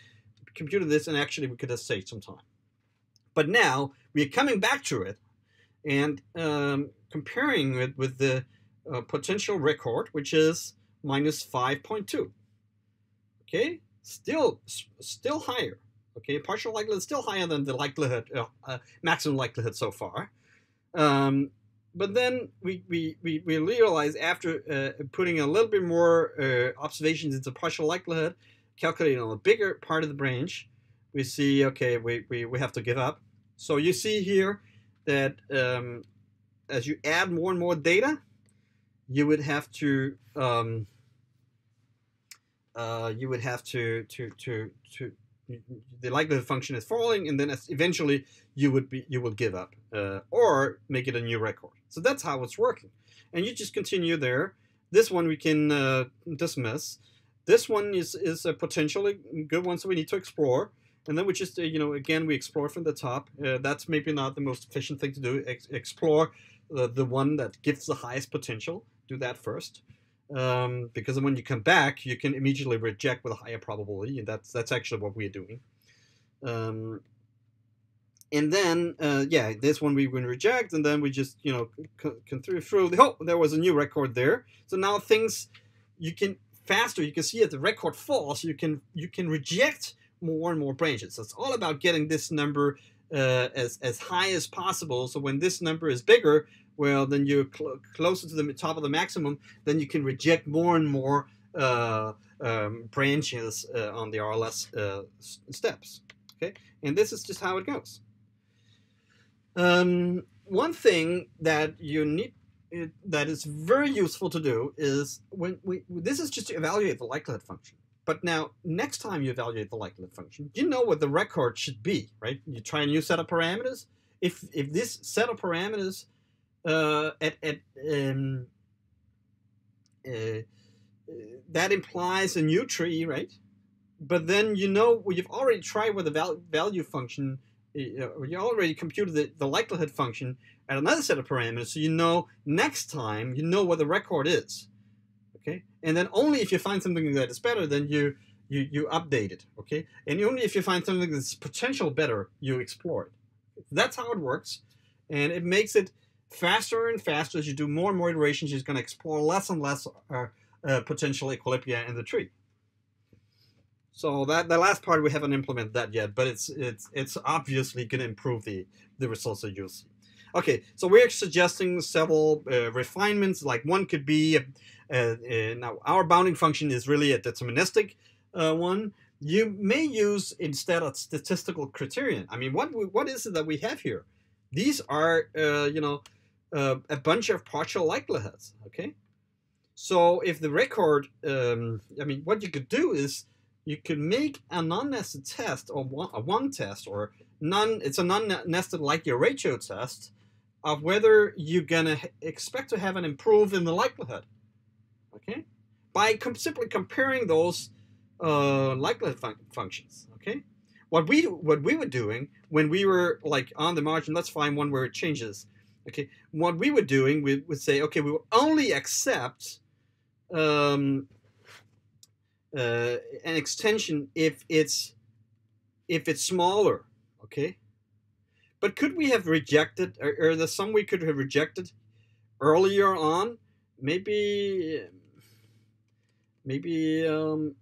computing this, and actually we could have saved some time. But now we're coming back to it and um, comparing it with the uh, potential record, which is minus 5.2. Okay, still still higher. Okay, partial likelihood still higher than the likelihood, uh, uh, maximum likelihood so far. Um, but then we, we, we, we realize after uh, putting a little bit more uh, observations into partial likelihood, calculating on a bigger part of the branch, we see, okay, we, we, we have to give up. So you see here that um, as you add more and more data, you would have to um, uh, you would have to to to to the likelihood function is falling, and then eventually you would be you will give up uh, or make it a new record. So that's how it's working, and you just continue there. This one we can uh, dismiss. This one is is a potentially good one, so we need to explore. And then we just, uh, you know, again, we explore from the top. Uh, that's maybe not the most efficient thing to do. Ex explore uh, the one that gives the highest potential. Do that first um, because when you come back, you can immediately reject with a higher probability, and that's that's actually what we're doing. Um, and then, uh, yeah, this one we can reject, and then we just you know can through through. Oh, there was a new record there. So now things you can faster. You can see that the record falls. You can you can reject more and more branches. So it's all about getting this number uh, as as high as possible. So when this number is bigger, well, then you're cl- closer to the top of the maximum, then you can reject more and more uh, um, branches uh, on the RLS uh, steps. Okay, and this is just how it goes. Um, one thing that you need it, that is very useful to do is when we this is just to evaluate the likelihood function. But now, next time you evaluate the likelihood function, you know what the record should be, right? You try a new set of parameters. If if this set of parameters uh, at, at um, uh, that implies a new tree, right? But then you know you've already tried with the val- value function. Uh, you already computed the, the likelihood function at another set of parameters, so you know next time you know what the record is. Okay, and then only if you find something that is better, then you you you update it. Okay, and only if you find something that's potential better, you explore it. That's how it works, and it makes it faster and faster as you do more and more iterations, you're going to explore less and less uh, uh, potential equilibria in the tree. So that the last part we haven't implemented that yet, but it's it's it's obviously going to improve the the results that you'll see. Okay, so we're suggesting several uh, refinements. Like one could be, uh, uh, now our bounding function is really a deterministic uh, one. You may use instead a statistical criterion. I mean, what what is it that we have here? These are, you know, uh, a bunch of partial likelihoods. Okay, so if the record, um, I mean, what you could do is you could make a non-nested test or one, a one test or non. It's a non-nested likelihood ratio test of whether you're gonna expect to have an improve in the likelihood. Okay, by com- simply comparing those uh, likelihood fun- functions. Okay, what we what we were doing when we were like on the margin. Let's find one where it changes Okay, what we were doing, we would say, okay, we will only accept um, uh, an extension if it's if it's smaller. Okay, but could we have rejected, or, or some we could have rejected earlier on? Maybe, maybe, um,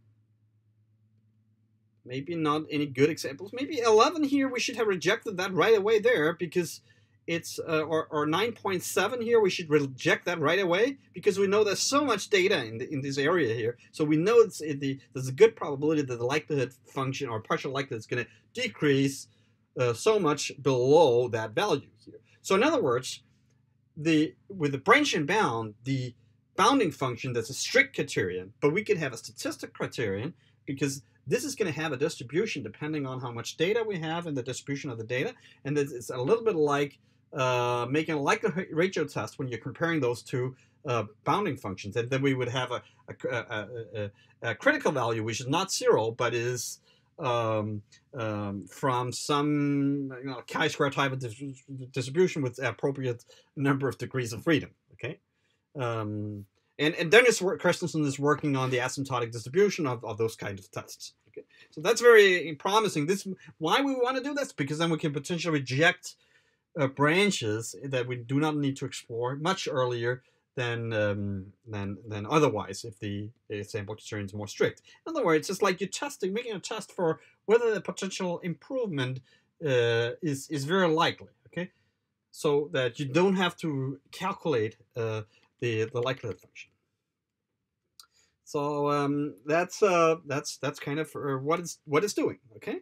maybe not any good examples. Maybe 11 here, we should have rejected that right away there because it's uh, or, or 9.7 here we should reject that right away because we know there's so much data in, the, in this area here. So we know it's the, there's a good probability that the likelihood function or partial likelihood is going to decrease uh, so much below that value here. So in other words the with the branch and bound the bounding function that's a strict criterion but we could have a statistic criterion because this is going to have a distribution depending on how much data we have and the distribution of the data and it's a little bit like uh, making a likelihood ratio test when you're comparing those two uh, bounding functions, and then we would have a, a, a, a, critical value which is not zero but is um, um, from some you know, chi-square type of distribution with appropriate number of degrees of freedom. Okay, um, and and Dennis Kristensen is working on the asymptotic distribution of, of those kind of tests. Okay, so that's very promising. This why we want to do this because then we can potentially reject uh, branches that we do not need to explore much earlier than um, than than otherwise if the sample constraint is more strict. In other words, it's like you're testing, making a test for whether the potential improvement uh, is is very likely. Okay, so that you don't have to calculate uh, the the likelihood function. So um, that's uh, that's that's kind of uh, what it's what it's doing. Okay.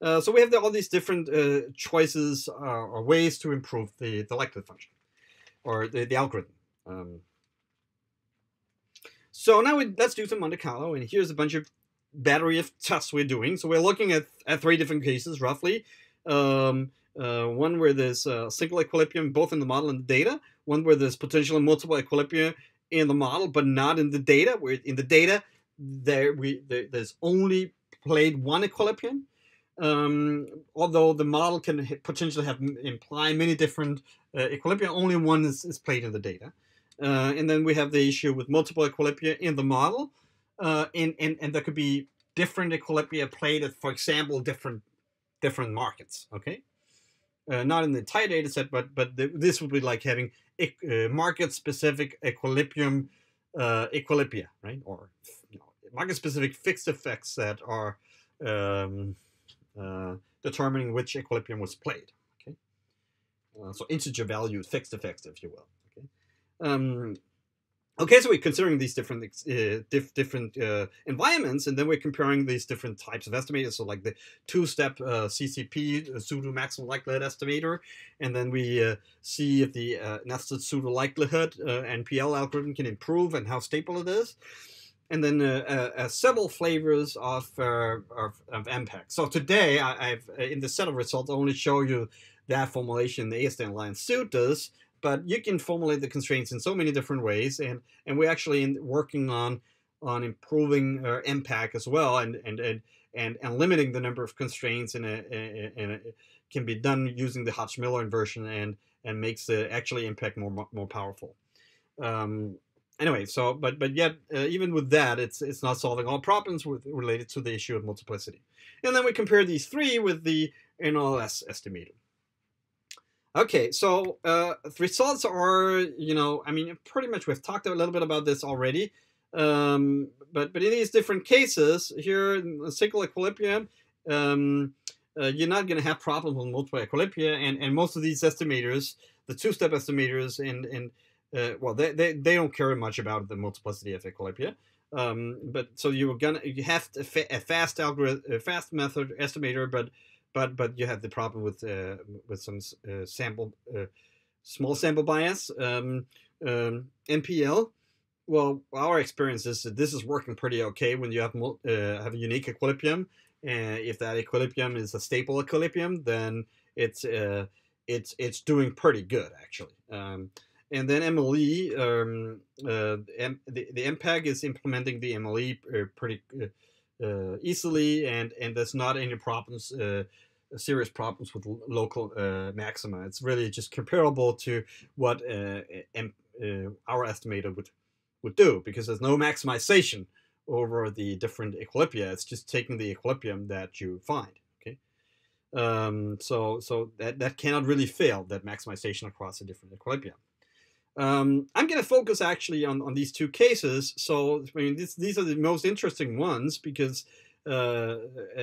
Uh, so we have the, all these different uh, choices uh, or ways to improve the, the likelihood function or the, the algorithm. Um, so now we, let's do some Monte Carlo, and here's a bunch of battery of tests we're doing. So we're looking at, at three different cases, roughly. Um, uh, one where there's a single equilibrium both in the model and the data. One where there's potential multiple equilibria in the model, but not in the data. Where in the data, there we there, there's only played one equilibrium. Um, although the model can potentially have imply many different uh, equilibria, only one is, is, played in the data. Uh, and then we have the issue with multiple equilibria in the model, uh, and, and, and there could be different equilibria played at, for example, different different markets. Okay, uh, not in the entire data set, but but the, this would be like having uh, market specific equilibrium uh, equilibria, right? Or you know, market specific fixed effects that are um, uh, determining which equilibrium was played. Okay, uh, so integer valued fixed effects, if you will. Okay, um, okay. So we're considering these different uh, diff different uh, environments, and then we're comparing these different types of estimators. So like the two-step uh, CCP pseudo maximum likelihood estimator, and then we see if the nested pseudo likelihood NPL algorithm can improve and how stable it is and then uh, uh, uh, several flavors of, of, of MPEC. So today, I, have in the set of results, I only show you that formulation the AST line suit does, but you can formulate the constraints in so many different ways, and and we're actually in, working on on improving uh, as well, and and and and, and limiting the number of constraints, and it can be done using the Hotz-Miller inversion, and and makes the actually MPEC more more powerful. Um, anyway, so but but yet uh, even with that, it's it's not solving all problems with, related to the issue of multiplicity. And then we compare these three with the NRLS estimator. Okay, so uh, results are you know I mean pretty much we've talked a little bit about this already. Um, but but in these different cases here, in the single equilibrium. Um, uh, you're not going to have problems with multiple equilibria, and, and most of these estimators, the two-step estimators and, and uh, well, they, they, they don't care much about the multiplicity of equilibria. Um, but so you're gonna you have a, fa- a fast algorithm, a fast method estimator, but but but you have the problem with uh, with some uh, sample uh, small sample bias. Um, um, NPL. Well, our experience is that this is working pretty okay when you have uh, have a unique equilibrium. And if that equilibrium is a stable equilibrium, then it's uh, it's it's doing pretty good actually. Um, and then MLE, um, uh, the, the MPEC is implementing the MLE uh, pretty uh, uh, easily, and and there's not any problems, uh, serious problems with local uh, maxima. It's really just comparable to what M, our estimator would would do because there's no maximization over the different equilibria. It's just taking the equilibrium that you find. Okay, um, so so that that cannot really fail that maximization across the different equilibria. Um, I'm going to focus actually on, on these two cases. So, I mean, this, these are the most interesting ones because uh,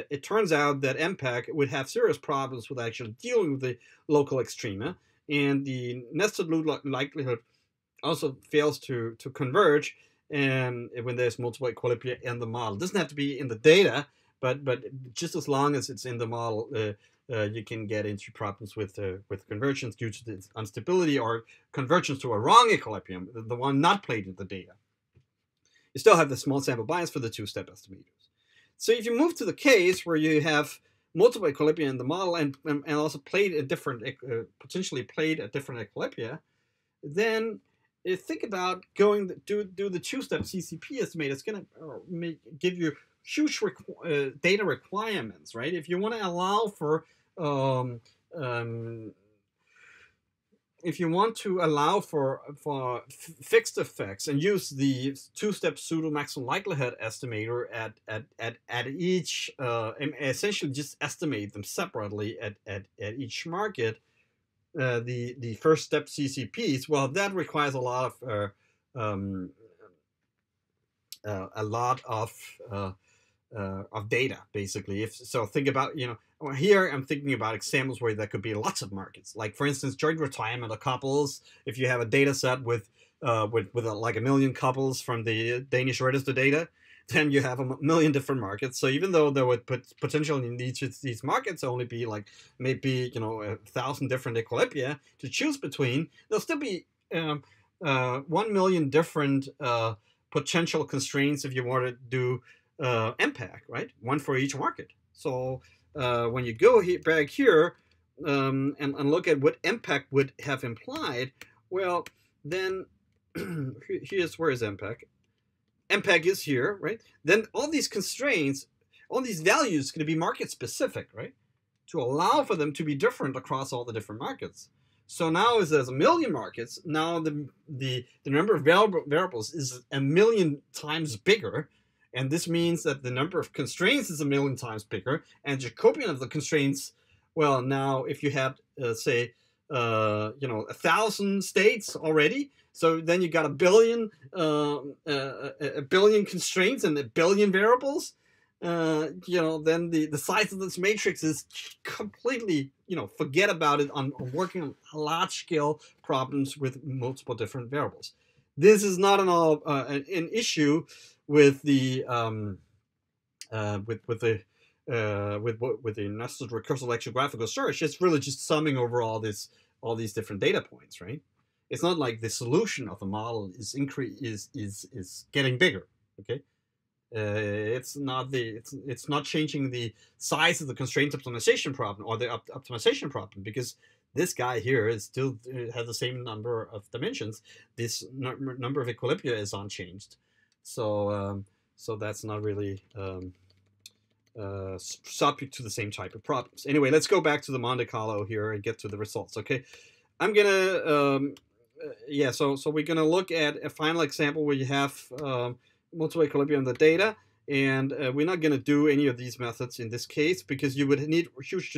it turns out that MPEC would have serious problems with actually dealing with the local extrema. and the nested loop likelihood also fails to to converge and when there's multiple equilibria in the model. It doesn't have to be in the data, but but just as long as it's in the model, uh, uh, you can get into problems with uh, with convergence due to the instability or convergence to a wrong equilibrium, the, the one not played in the data. You still have the small sample bias for the two-step estimators. So if you move to the case where you have multiple equilibria in the model and, and, and also played a different, uh, potentially played a different equilibria, then uh, think about going do do the two-step CCP estimate. It's going to uh, give you huge requ- uh, data requirements, right? If you want to allow for um, um, if you want to allow for for fixed effects and use the two-step pseudo maximum likelihood estimator at at at, at each uh, essentially just estimate them separately at, at, at each market uh, the the first step CCPs well that requires a lot of uh, um, uh, a lot of uh, of data basically. If so think about you know here i'm thinking about examples where there could be lots of markets. Like for instance joint retirement of couples if you have a data set with uh, with, with a, like a million couples from the danish register data then you have a million different markets. So even though there would put potentially in each of these markets only be like maybe you know a thousand different equilibria to choose between there'll still be um, uh, one million different uh, potential constraints if you want to do uh, MPEC, right? One for each market. So uh, when you go he- back here um, and, and look at what MPEC would have implied, well, then here's where is MPEC. MPEC is here, right? Then all these constraints, all these values to be market specific, right? To allow for them to be different across all the different markets. So now as there's a million markets, now the the, the number of variables is a million times bigger and this means that the number of constraints is a million times bigger. And Jacobian of the constraints, well, now if you have, uh, say, uh, you know, a thousand states already, so then you got a billion, uh, uh a billion constraints and a billion variables. Uh, you know, then the, the size of this matrix is completely, you know, forget about it on, on working on large scale problems with multiple different variables. This is not an all uh, an, an issue with the um, uh, with with the uh, with with the nested recursive lexicographical search, it's really just summing over all this all these different data points, right? It's not like the solution of the model is increase is is is getting bigger. Okay, uh, it's not the it's it's not changing the size of the constraint optimization problem or the op- optimization problem because this guy here is still uh, has the same number of dimensions. This number of equilibria is unchanged. So um, so that's not really um, uh, subject to the same type of problems. Anyway, let's go back to the Monte Carlo here and get to the results. Okay, I'm gonna um, uh, yeah. So so we're gonna look at a final example where you have um, multiple equilibrium the data. And uh, we're not going to do any of these methods in this case because you would need huge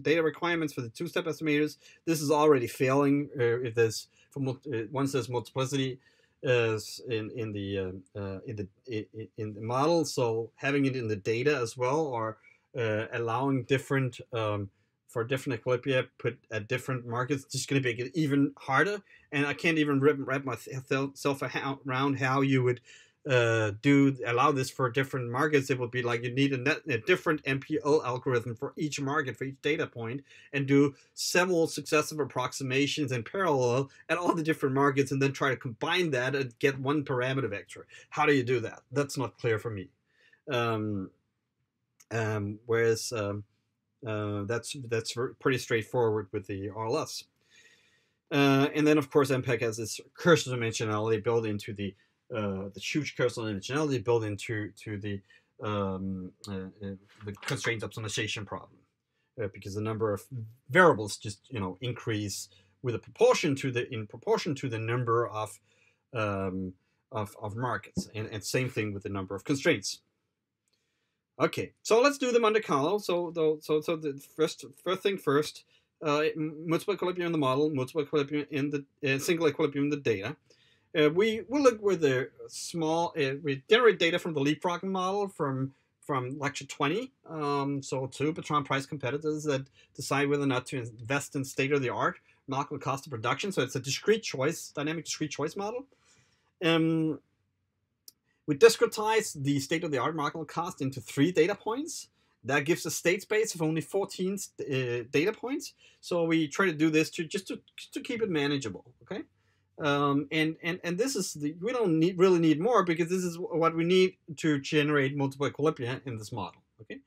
data requirements for the two-step estimators. This is already failing uh, if there's for, uh, once there's multiplicity as in in the uh, uh, in the in, in, the model. So having it in the data as well, or uh, allowing different um, for different equilibria put at different markets, just going to make it even harder. And I can't even wrap, wrap myself around how you would uh, do allow this for different markets, it would be like you need a, net, a different MPO algorithm for each market, for each data point, and do several successive approximations in parallel at all the different markets, and then try to combine that and get one parameter vector. How do you do that? That's not clear for me. Um, um, whereas um, uh, that's that's pretty straightforward with the RLS. Uh, and then, of course, MPEC has this recursive dimensionality built into the uh, the huge curse of dimensionality built into to the um, uh, uh, the constraint optimization problem because the number of variables just you know increase with a proportion to the in proportion to the number of um, of, of markets and, and same thing with the number of constraints. Okay, so let's do the Monte Carlo. So, the, so, so the first, first thing first, uh, multiple equilibrium in the model, multiple equilibrium in the uh, single equilibrium in the data. Uh, we we look with a small. Uh, we generate data from the leapfrog model from from lecture 20. Um, so two Bertrand Price competitors that decide whether or not to invest in state of the art marginal cost of production. So it's a discrete choice, dynamic discrete choice model. Um, we discretize the state-of-the-art marginal cost into three data points. That gives a state space of only 14 uh, data points. So we try to do this to just to, to keep it manageable. Okay. Um, and, and, and this is the, we don't need, really need more because this is what we need to generate multiple equilibria in this model. Okay.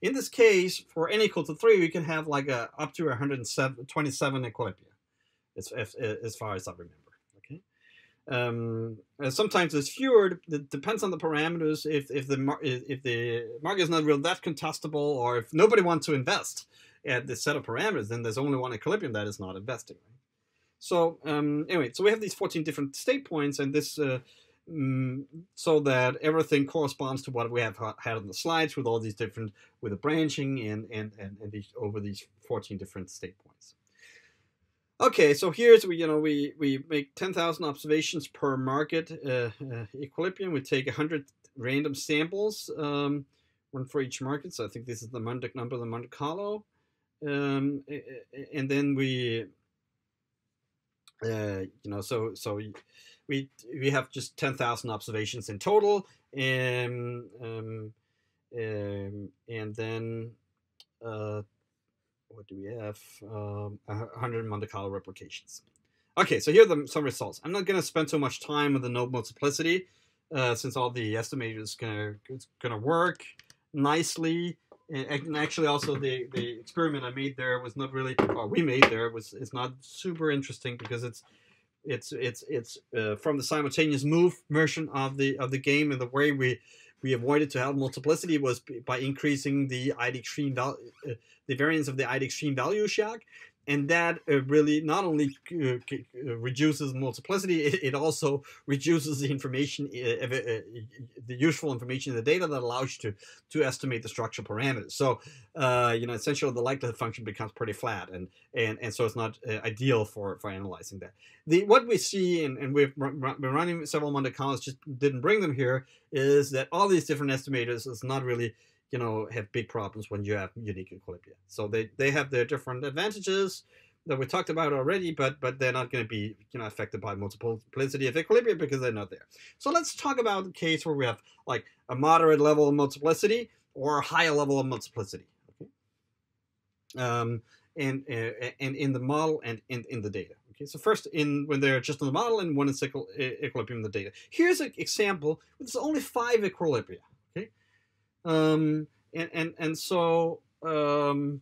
In this case, for n equal to 3, we can have like a up to 127 equilibria, as, as, as far as I remember. Okay. Um, sometimes it's fewer. It depends on the parameters. If if the if the market is not real that contestable, or if nobody wants to invest at this set of parameters, then there's only one equilibrium that is not investing. So um, anyway, so we have these 14 different state points, and this uh, Mm, so that everything corresponds to what we have had on the slides with all these different with the branching and and and, and these over these 14 different state points. Okay so here's we you know we we make 10,000 observations per market uh, uh, equilibrium. We take 100 random samples um, one for each market. So I think this is the Monte number the Monte Carlo um, and then we uh, you know so so we we have just 10,000 observations in total and um, um, and then uh, what do we have? Um, 100 Monte Carlo replications. Okay so here are the, some results. I'm not going to spend so much time on the node multiplicity uh, since all the estimators gonna it's gonna work nicely and actually also the the experiment I made there was not really or we made there was is not super interesting because it's it's it's it's uh, from the simultaneous move version of the of the game, and the way we we avoided to have multiplicity was by increasing the ID extreme uh, the variance of the ID extreme value shock, and that uh, really not only uh, uh, reduces multiplicity, it, it, also reduces the information, uh, uh, the useful information in the data that allows you to to estimate the structural parameters. So, you know, essentially the likelihood function becomes pretty flat, and and and so it's not ideal for for analyzing that. The what we see, and, and we've been running several Monte Carlos, just didn't bring them here, is that all these different estimators is not really you know have big problems when you have unique equilibria. So they they have their different advantages that we talked about already, but but they're not going to be you know affected by multiplicity of equilibria because they're not there. So let's talk about the case where we have like a moderate level of multiplicity or a higher level of multiplicity. Okay. Um, and uh, and in the model and in, in the data. Okay, so first in when they're just in the model and one in equilibrium in the data. Here's an example. It's only five equilibria. Um, and, and, and so, um,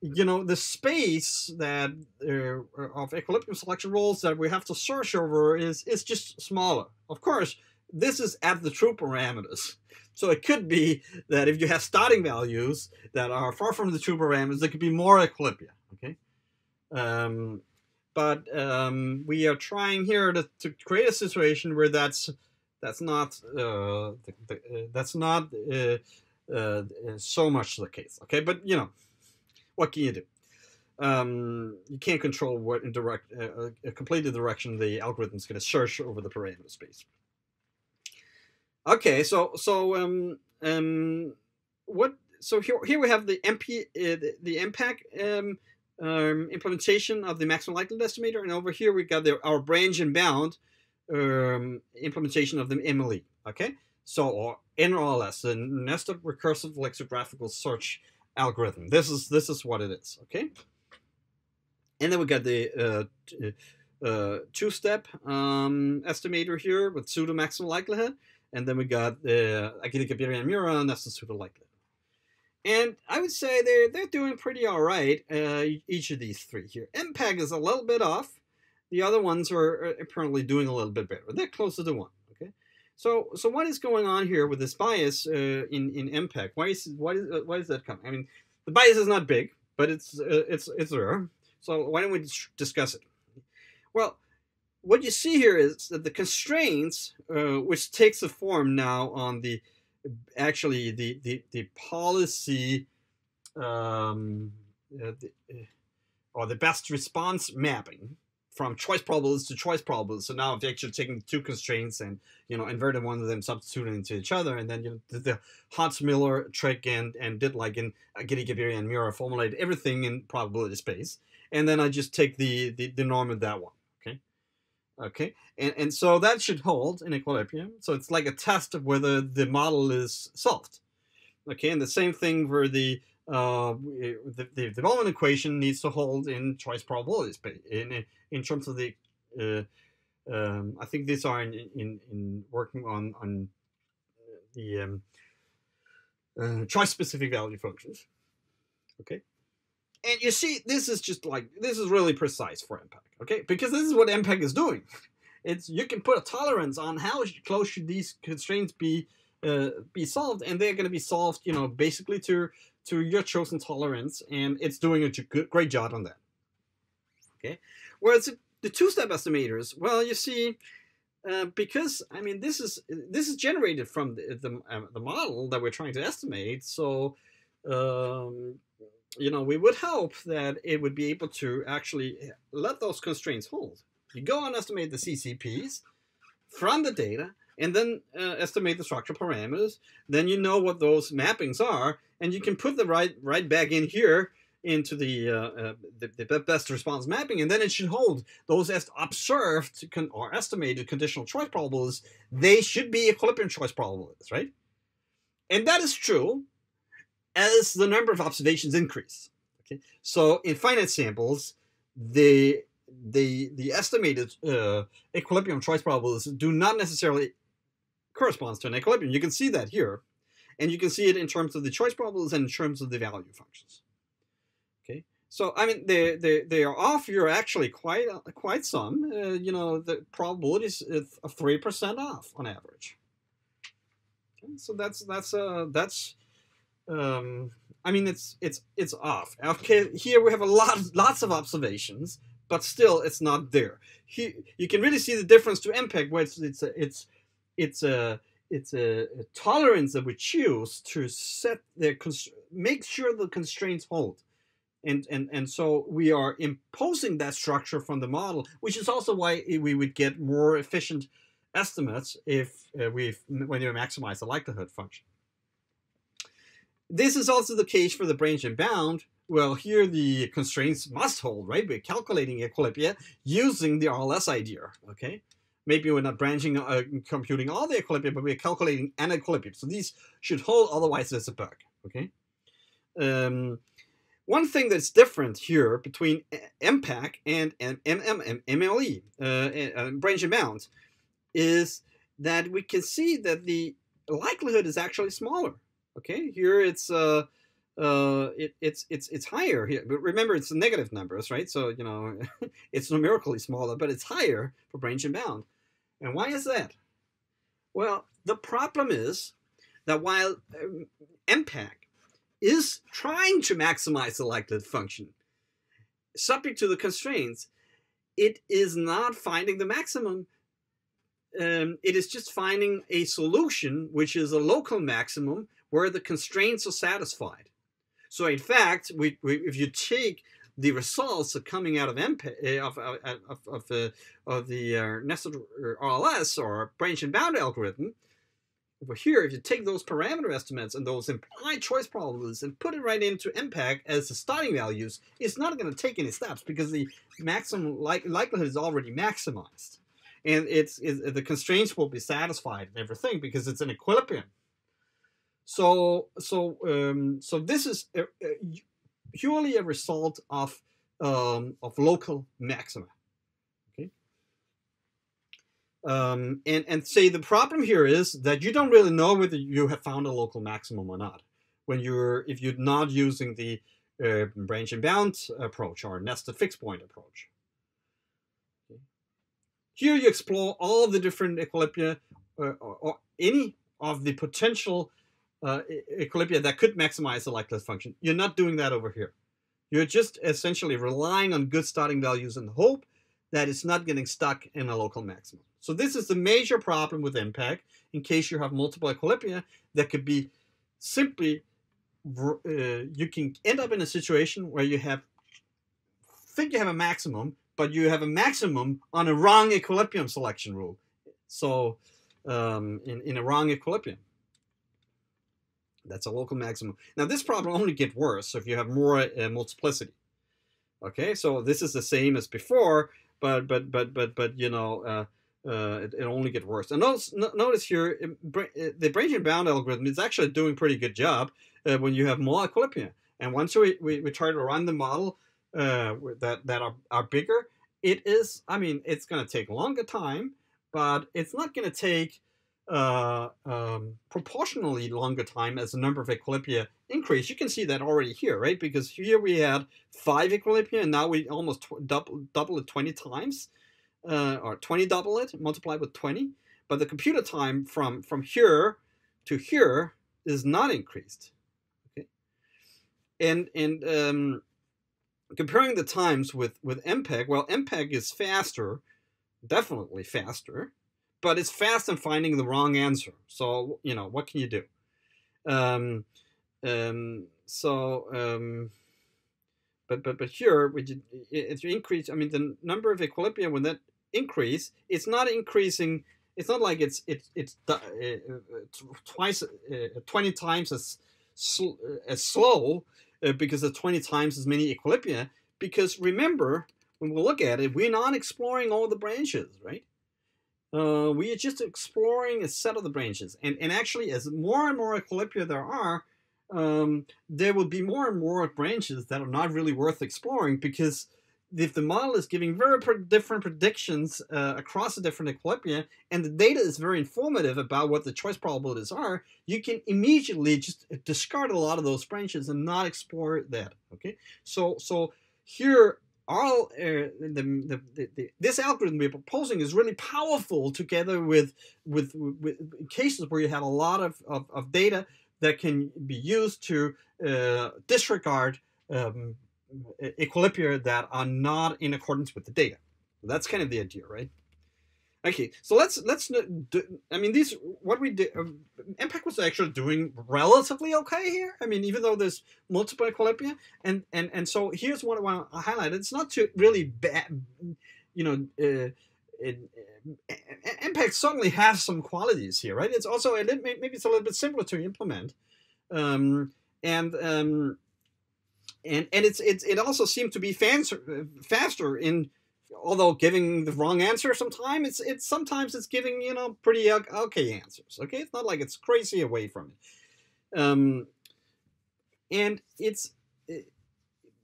you know, the space that uh, of equilibrium selection rules that we have to search over is, is just smaller. Of course, this is at the true parameters. So it could be that if you have starting values that are far from the true parameters, there could be more equilibria. Okay, um, but um, we are trying here to, to create a situation where that's that's not uh, the, the, uh, that's not uh, uh, so much the case. Okay, but you know, what can you do? Um, you can't control what direct, uh, uh complete direction the algorithm is going to search over the parameter space. Okay, so so um, um, what? So here here we have the MP the, the MPEC um, um, implementation of the maximum likelihood estimator, and over here we got the, our branch and bound um, implementation of the MLE. Okay, so or NRLS, the nested recursive lexicographical search algorithm. This is this is what it is. Okay, and then we got the uh, uh, two-step um, estimator here with pseudo maximum likelihood, and then we got the Aguirregabiria Mira nested pseudo likelihood. And I would say they're they're doing pretty all right. Uh, each of these three here. MPEC is a little bit off. The other ones are apparently doing a little bit better. They're closer to one. Okay, so so what is going on here with this bias uh, in in MPEC? Why is why is why is that coming? I mean, the bias is not big, but it's uh, it's it's there. So why don't we discuss it? Well, what you see here is that the constraints, uh, which takes the form now on the actually the the the policy um, uh, the, uh, or the best response mapping from choice probabilities to choice probabilities. So now I've actually taken two constraints and you know inverted one of them, substituted into each other, and then you know the Hotz-Miller trick and and did like in uh, Getty and Mira formulated everything in probability space, and then I just take the the, the norm of that one. Okay, okay, and and so that should hold in equilibrium. So it's like a test of whether the model is solved. Okay, and the same thing for the uh, the, the development equation needs to hold in choice probabilities, space in in terms of the uh, um, I think these are in, in, in working on on the um, uh, choice specific value functions. Okay, and you see this is just like this is really precise for MPEC. Okay, because this is what MPEC is doing. It's you can put a tolerance on how close should these constraints be uh, be solved, and they're going to be solved, you know, basically to to your chosen tolerance, and it's doing a good, great job on that. Okay, whereas the two-step estimators, well, you see, uh, because I mean this is this is generated from the the, uh, the model that we're trying to estimate, so um, you know we would hope that it would be able to actually let those constraints hold. You go and estimate the CCPs from the data, and then uh, estimate the structural parameters. Then you know what those mappings are, and you can put the right right back in here into the, uh, uh, the, the, best response mapping, and then it should hold those observed or estimated conditional choice probabilities. They should be equilibrium choice probabilities, right? And that is true as the number of observations increase. Okay, so in finite samples, the the the estimated uh, equilibrium choice probabilities do not necessarily corresponds to an equilibrium. You can see that here. And you can see it in terms of the choice problems and in terms of the value functions. Okay, so I mean they they they are off. You're actually quite quite some. Uh, you know the probability is three percent off on average. Okay, so that's that's uh that's um I mean it's it's it's off. Okay, here we have a lot lots of observations, but still it's not there. Here you can really see the difference to MPEC where it's it's it's it's a it's a, a, tolerance that we choose to set the make sure the constraints hold. And and and so we are imposing that structure from the model which is also why we would get more efficient estimates if uh, we when you maximize the likelihood function. This is also the case for the branch and bound well here the constraints must hold right? We're calculating equilibria using the rls idea okay maybe we're not branching, uh, computing all the equilibrium, but we're calculating an equilibrium. So these should hold, otherwise there's a bug, okay? Um, one thing that's different here between MPEC and, MLE, uh, uh, branch and bound, is that we can see that the likelihood is actually smaller. Okay, here it's uh, uh, it, it's it's it's higher here. But remember, it's negative numbers, right? So you know, it's numerically smaller, but it's higher for branch and bound. And why is that? Well, the problem is that while um, MPEC is trying to maximize the likelihood function, subject to the constraints, it is not finding the maximum. Um, it is just finding a solution which is a local maximum where the constraints are satisfied. So in fact, we, we, if you take the results are coming out of MP, eh, of of of, the of the uh, nested RLS or branch and bound algorithm. Over here, if you take those parameter estimates and those implied choice probabilities and put it right into MPEC as the starting values, it's not going to take any steps because the maximum like, likelihood is already maximized, and it's, it's the constraints will be satisfied and everything because it's an equilibrium. So so um, so this is uh, uh, purely a result of um, of local maxima. Okay. Um, and and say the problem here is that you don't really know whether you have found a local maximum or not when you're if you're not using the uh, branch and bound approach or nested fixed point approach. Here you explore all the different equilibria uh, or, or any of the potential uh, equilibria that could maximize the likelihood function. You're not doing that over here. You're just essentially relying on good starting values and hope that it's not getting stuck in a local maximum. So this is the major problem with MPEC in case you have multiple equilibria that could be simply, uh, you can end up in a situation where you have, think you have a maximum, but you have a maximum on a wrong equilibrium selection rule. So um, in, in a wrong equilibrium. That's a local maximum. Now this problem only get worse if you have more uh, multiplicity. Okay, so this is the same as before, but but but but but you know uh, uh, it, it only gets worse. And notice, notice here the branch and bound algorithm is actually doing pretty good job uh, when you have more equilibria. And once we, we, we try to run the model uh, that that are, are bigger, it is. I mean, it's going to take longer time, but it's not going to take uh, um, proportionally longer time as the number of equilibria increase. You can see that already here, right? Because here we had five equilibria, and now we almost double, double it 20 times, uh, or 20 double it, multiplied with 20. But the computer time from, from here to here is not increased. Okay, and and um, comparing the times with with MPEC, well, MPEC is faster, definitely faster, but it's fast in finding the wrong answer. So you know what can you do? Um, um, so, um, but but but here, if you increase, I mean, the number of equilibria when that increase, it's not increasing. It's not like it's it's it's uh, twice, uh, twenty times as sl as slow uh, because of twenty times as many equilibria. Because remember, when we look at it, we're not exploring all the branches, right? Uh, we are just exploring a set of the branches. And, and actually, as more and more equilibria there are, um, there will be more and more branches that are not really worth exploring because if the model is giving very different predictions uh, across the different equilibria and the data is very informative about what the choice probabilities are, you can immediately just discard a lot of those branches and not explore that. Okay, so so here all uh, the, the, the, the, this algorithm we're proposing is really powerful together with, with, with cases where you have a lot of, of, of data that can be used to uh, disregard um, equilibria that are not in accordance with the data. That's kind of the idea, right? Okay, so let's let's do, I mean these what we did. Um, MPEC was actually doing relatively okay here. I mean, even though there's multiple equilibria, and and and so here's what I want to highlight. It's not too really bad, you know. Uh, it, MPEC certainly has some qualities here, right? It's also a little, maybe it's a little bit simpler to implement, um, and um, and and it's it's it also seemed to be faster faster in although giving the wrong answer sometimes it's it's sometimes it's giving you know pretty okay answers okay? It's not like it's crazy away from it. Um, and it's it,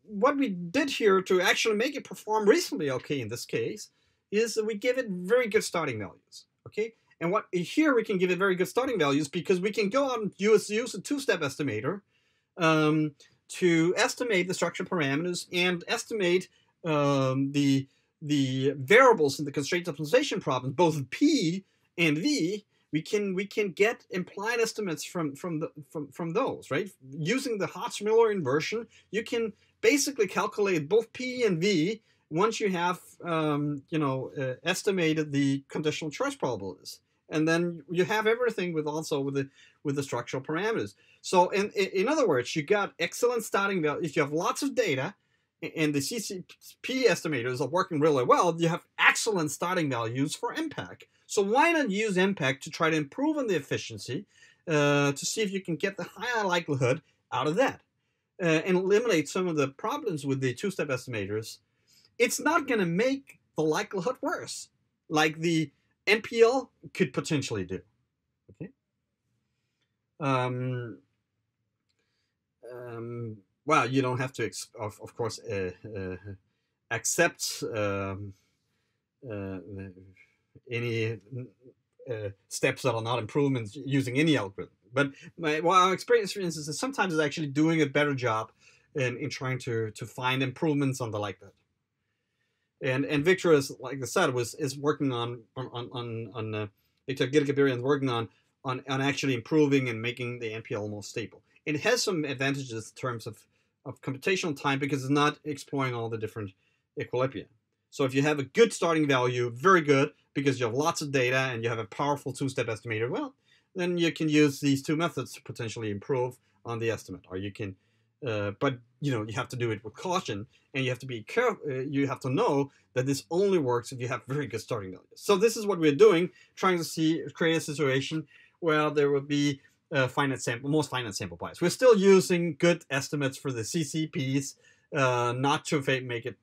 what we did here to actually make it perform reasonably okay in this case is that we give it very good starting values okay? And what here we can give it very good starting values because we can go and use, use a two-step estimator um, to estimate the structure parameters and estimate um, the the variables in the constraint optimization problem, both P and V, we can we can get implied estimates from from the from from those right using the Hotz-Miller inversion. You can basically calculate both P and V once you have um, you know uh, estimated the conditional choice probabilities, and then you have everything with also with the with the structural parameters. So in in other words, you got excellent starting value. If you have lots of data and the CCP estimators are working really well, you have excellent starting values for MPEC. So why not use MPEC to try to improve on the efficiency uh, to see if you can get the higher likelihood out of that uh, and eliminate some of the problems with the two-step estimators. It's not going to make the likelihood worse, like the NPL could potentially do. Okay. Um, um, well, you don't have to, of, of course, uh, uh, accept um, uh, any uh, steps that are not improvements using any algorithm. But my, well, our experience, for instance, is sometimes it's actually doing a better job in, in trying to, to find improvements on the likelihood. And and Victor is like I said was is working on on on on uh, Victor Aguirregabiria is working on on on actually improving and making the NPL more stable. It has some advantages in terms of of computational time because it's not exploring all the different equilibria. So if you have a good starting value, very good, because you have lots of data and you have a powerful two-step estimator, well, then you can use these two methods to potentially improve on the estimate. Or you can Uh, but you know you have to do it with caution, and you have to be careful. Uh, you have to know that this only works if you have very good starting values. So this is what we're doing, trying to see create a situation where there will be uh, finite sample, most finite sample bias. We're still using good estimates for the CCPs, uh, not to make it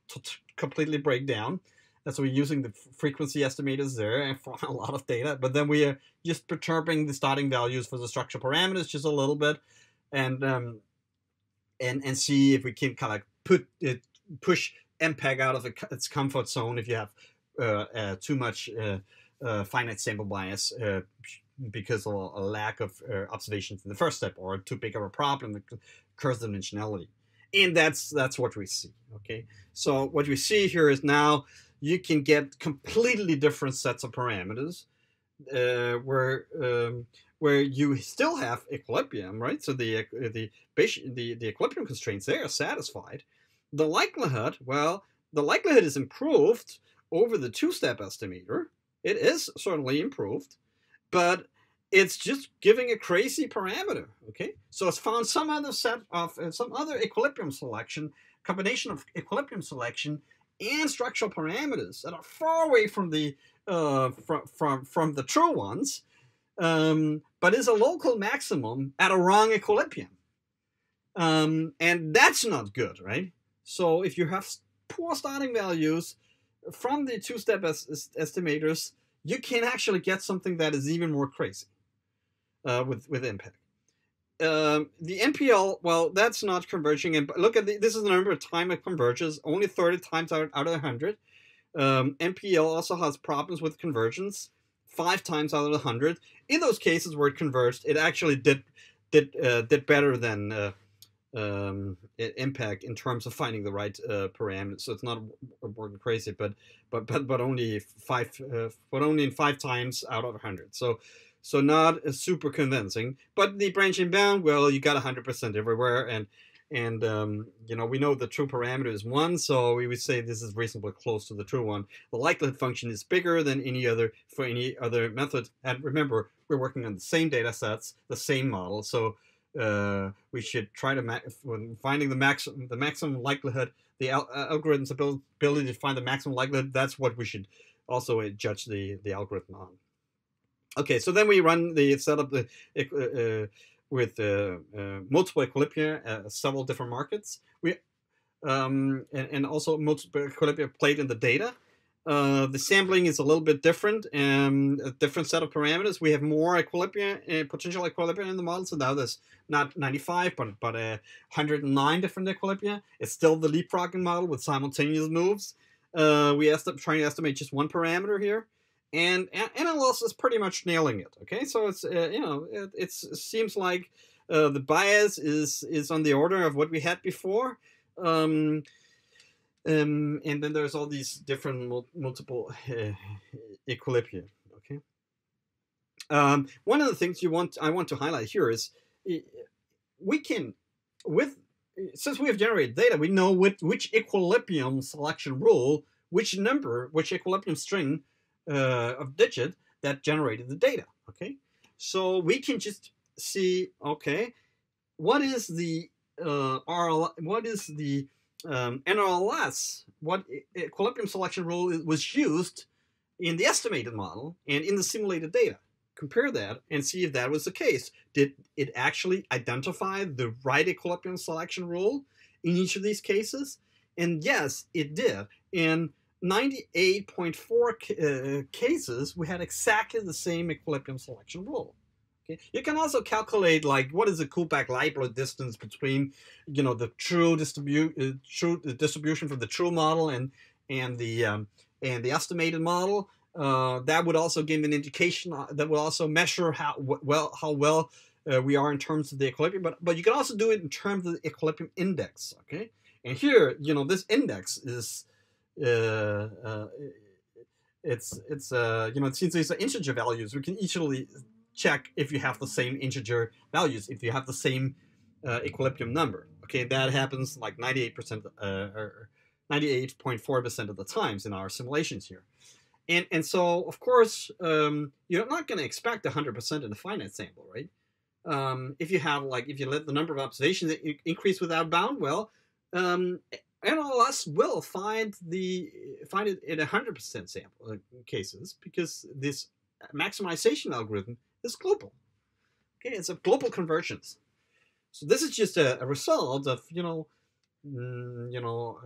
completely break down. That's why we're using the frequency estimators there and for a lot of data. But then we are just perturbing the starting values for the structural parameters just a little bit, and um, and and see if we can kind of put it push MPEC out of its comfort zone if you have uh, uh, too much uh, uh finite sample bias uh, because of a lack of uh, observations in the first step or too big of a problem curse dimensionality. And that's that's what we see. Okay, so what we see here is now you can get completely different sets of parameters where um, where you still have equilibrium, right? So the the the the equilibrium constraints they are satisfied. The likelihood, well, the likelihood is improved over the two-step estimator. It is certainly improved, but it's just giving a crazy parameter. Okay, so it's found some other set of uh, some other equilibrium selection combination of equilibrium selection and structural parameters that are far away from the uh, from from from the true ones um, but is a local maximum at a wrong equilibrium. Um, and that's not good, right? So if you have poor starting values from the two-step es- estimators, you can actually get something that is even more crazy uh, with with MPEC. Um, the MPL, well, that's not converging. And look at the, this is the number of time it converges, only 30 times out, out of 100. Um, MPL also has problems with convergence five times out of the hundred. In those cases where it converged, it actually did did uh, did better than uh, um, MPEC in terms of finding the right uh, parameters. So it's not working crazy, but but but but only five, uh, but only in five times out of a hundred. So so not super convincing. But the branch and bound, well, you got hundred percent everywhere, and and um, you know we know the true parameter is one, so we would say this is reasonably close to the true one. The likelihood function is bigger than any other for any other method. And remember, we're working on the same data sets, the same model, so uh, we should try to ma- finding the maximum the maximum likelihood, the al- uh, algorithm's ability to find the maximum likelihood. That's what we should also uh, judge the the algorithm on. Okay, so then we run the setup the uh, uh with uh, multiple equilibria, uh, several different markets. We um, and, and, also multiple equilibria played in the data. Uh, the sampling is a little bit different, um, a different set of parameters. We have more equilibria, uh, potential equilibria in the model. So now there's not 95, but but uh, 109 different equilibria. It's still the leapfrogging model with simultaneous moves. we are trying to estimate just one parameter here and NRLS is pretty much nailing it. Okay, so it's uh, you know it, it seems like uh, the bias is is on the order of what we had before, um, um, and then there's all these different mul- multiple uh, equilibria. Okay, um, one of the things you want I want to highlight here is we can with since we have generated data, we know which, which equilibrium selection rule, which number, which equilibrium string uh, of digit that generated the data. Okay, so we can just see okay, what is the uh, RL, what is the um, NRLS? What equilibrium selection rule was used in the estimated model and in the simulated data? Compare that and see if that was the case. Did it actually identify the right equilibrium selection rule in each of these cases? And yes, it did. In 98.4 uh, cases, we had exactly the same equilibrium selection rule. Okay. You can also calculate like what is the Kullback-Leibler distance between, you know, the true distribute uh, true the distribution from the true model and and the um, and the estimated model. Uh, that would also give an indication uh, that will also measure how well how well uh, we are in terms of the equilibrium. But but you can also do it in terms of the equilibrium index. Okay, and here you know this index is uh, uh, it's it's uh, you know since these are integer values, we can easily check if you have the same integer values, if you have the same uh, equilibrium number. Okay, that happens like 98% uh, or 98.4% of the times in our simulations here. And, and so, of course, um, you're not going to expect 100% in a finite sample, right? um, if you have like if you let the number of observations increase without bound, well, um, NRLS will find the find it in hundred percent sample uh, cases because this maximization algorithm is global. Okay, it's a global convergence. So this is just a, a result of you know, mm, you know,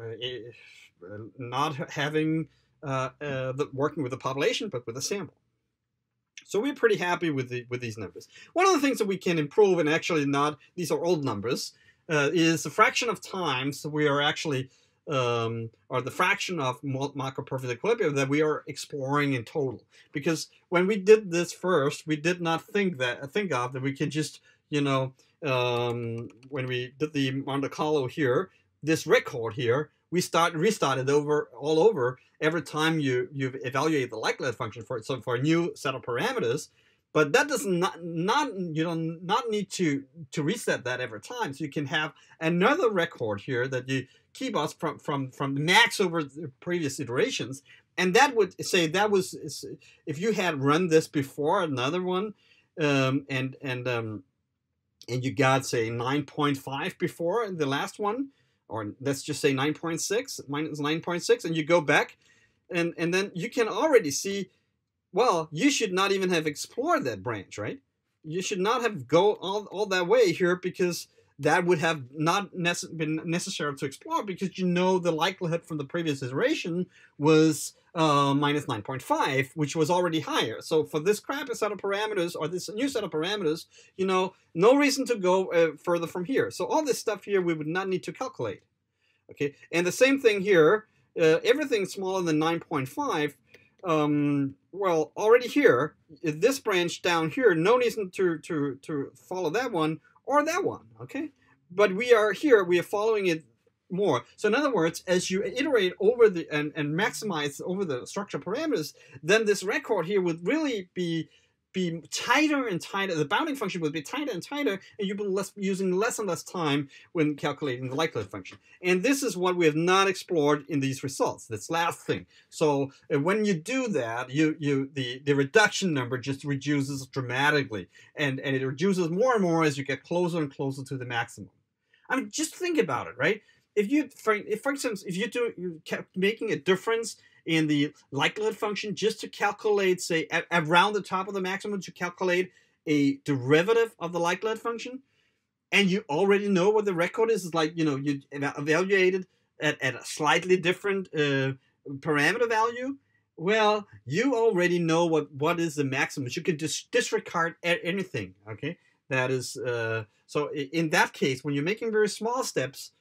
uh, not having uh, uh, the, working with the population, but with a sample. So we're pretty happy with the with these numbers. One of the things that we can improve, and actually not these are old numbers, uh, is the fraction of times we are actually um, or the fraction of Markov perfect equilibrium that we are exploring in total. Because when we did this first, we did not think that think of that we can just you know um, when we did the Monte Carlo here, this record here, we start restarted over all over every time you you evaluate the likelihood function for so for a new set of parameters. But that does not not you don't not need to to reset that every time. So you can have another record here that you us from from from max over the previous iterations, and that would say that was if you had run this before another one, um, and and um, and you got say 9.5 before the last one or let's just say 9.6 minus 9.6 and you go back and and then you can already see well you should not even have explored that branch right? You should not have go all, all that way here because that would have not nece- been necessary to explore because you know the likelihood from the previous iteration was uh, minus 9.5, which was already higher. So for this crappy set of parameters or this new set of parameters, you know, no reason to go uh, further from here. So all this stuff here we would not need to calculate. Okay, and the same thing here, uh, everything smaller than 9.5, um, well, already here, this branch down here, no reason to, to, to follow that one or that one, okay? But we are here, we are following it more. So in other words, as you iterate over the and, and maximize over the structure parameters, then this record here would really be be tighter and tighter. The bounding function would be tighter and tighter, and you've been less, using less and less time when calculating the likelihood function. And this is what we have not explored in these results. This last thing. So uh, when you do that, you you the the reduction number just reduces dramatically, and and it reduces more and more as you get closer and closer to the maximum. I mean, just think about it, right? if you for, if for instance if you do you kept making a difference in the likelihood function just to calculate say at, around the top of the maximum to calculate a derivative of the likelihood function. And you already know what the record is. It's like you know you evaluated at, at a slightly different uh, parameter value. Well you already know what what is the maximum. You can just disregard anything okay? That is uh, so in that case when you're making very small steps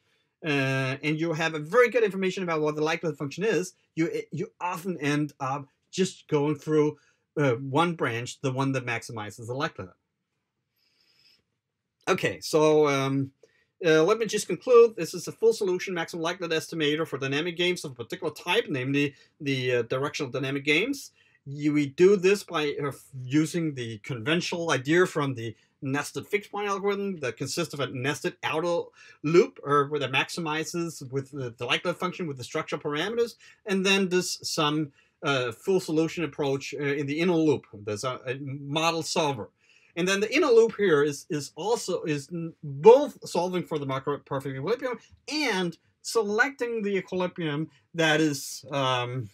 uh, and you have a very good information about what the likelihood function is, you you often end up just going through uh, one branch, the one that maximizes the likelihood. Okay, so um, uh, let me just conclude. This is a full solution maximum likelihood estimator for dynamic games of a particular type, namely the uh, directional dynamic games. You, we do this by uh, using the conventional idea from the nested fixed point algorithm that consists of a nested outer loop or where that maximizes with the, the likelihood function with the structural parameters, and then does some uh, full solution approach uh, in the inner loop. There's a, a, model solver. And then the inner loop here is, is also is both solving for the Markov perfect equilibrium and selecting the equilibrium that is um,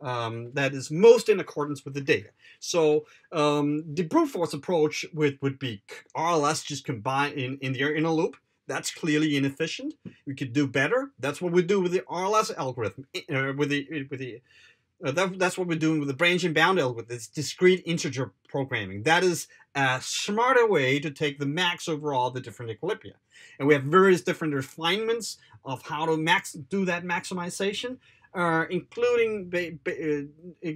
um, that is most in accordance with the data. So um, the brute force approach would, would be RLS just combined in, in the inner loop. That's clearly inefficient. We could do better. That's what we do with the RLS algorithm. Uh, with the with the uh, that, that's what we're doing with the branch and bound algorithm. This discrete integer programming. That is a smarter way to take the max over all the different equilibria. And we have various different refinements of how to max do that maximization uh, including uh,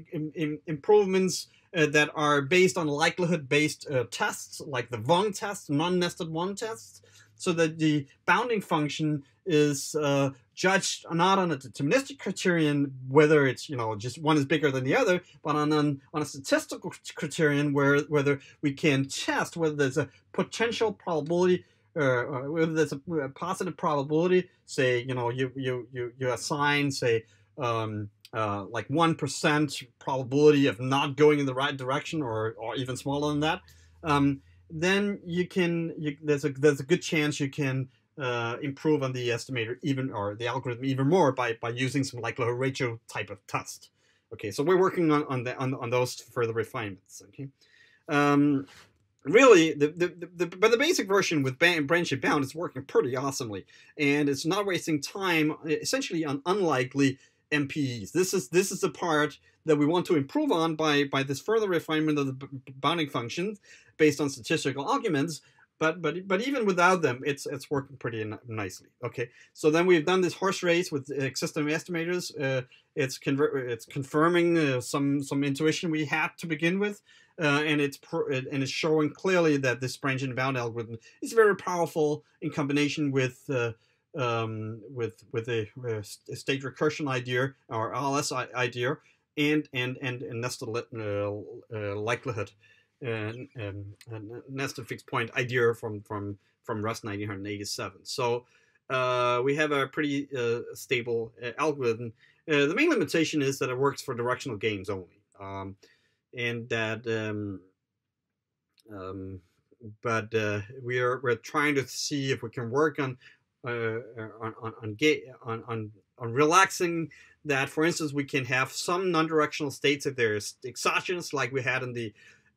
improvements uh, that are based on likelihood-based uh, tests, like the Vuong test, non-nested Vuong tests, so that the bounding function is uh, judged not on a deterministic criterion, whether it's you know just one is bigger than the other, but on an, on a statistical criterion where whether we can test whether there's a potential probability uh, whether there's a, a, positive probability, say, you know, you, you, you, you assign, say, um, uh, like 1% probability of not going in the right direction or, or even smaller than that. Um, then you can you, there's a there's a good chance you can uh, improve on the estimator even or the algorithm even more by by using some likelihood ratio type of test. Okay, so we're working on on the, on, on those further refinements. Okay, um, really the, the, the, but the basic version with branch and bound is working pretty awesomely, and it's not wasting time essentially on unlikely MPEs. This is this is the part that we want to improve on by by this further refinement of the bounding function based on statistical arguments. But but but even without them, it's it's working pretty nicely. Okay, so then we've done this horse race with uh, system estimators. Uh, it's it's confirming uh, some some intuition we had to begin with. Uh, and it's and it's showing clearly that this branch and bound algorithm is very powerful in combination with uh, um, with with a, a, state recursion idea or LS idea and and and, and nested uh, uh, likelihood and, and, and, nested fixed point idea from from from Rust 1987. So uh, we have a pretty uh, stable uh, algorithm. Uh, the main limitation is that it works for directional games only, um, and that. Um, um, but we are we're trying to see if we can work on uh, on on on, on on on relaxing that. For instance, we can have some non-directional states if there's exogenous, like we had in the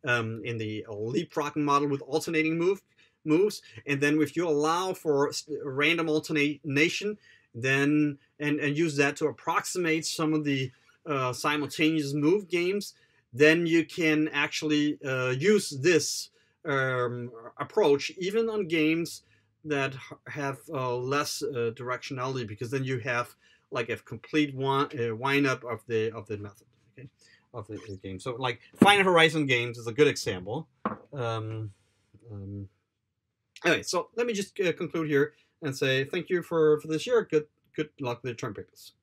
um, in the leapfrogging model with alternating move moves, and then if you allow for random alternation, then and and use that to approximate some of the uh, simultaneous move games, then you can actually uh, use this um, approach even on games that have uh, less uh, directionality because then you have like a complete one, wind up of the of the method okay, of the, the, game. So like finite horizon games is a good example. Um, um, anyway, so let me just uh, conclude here and say thank you for for this year. Good good luck with the term papers.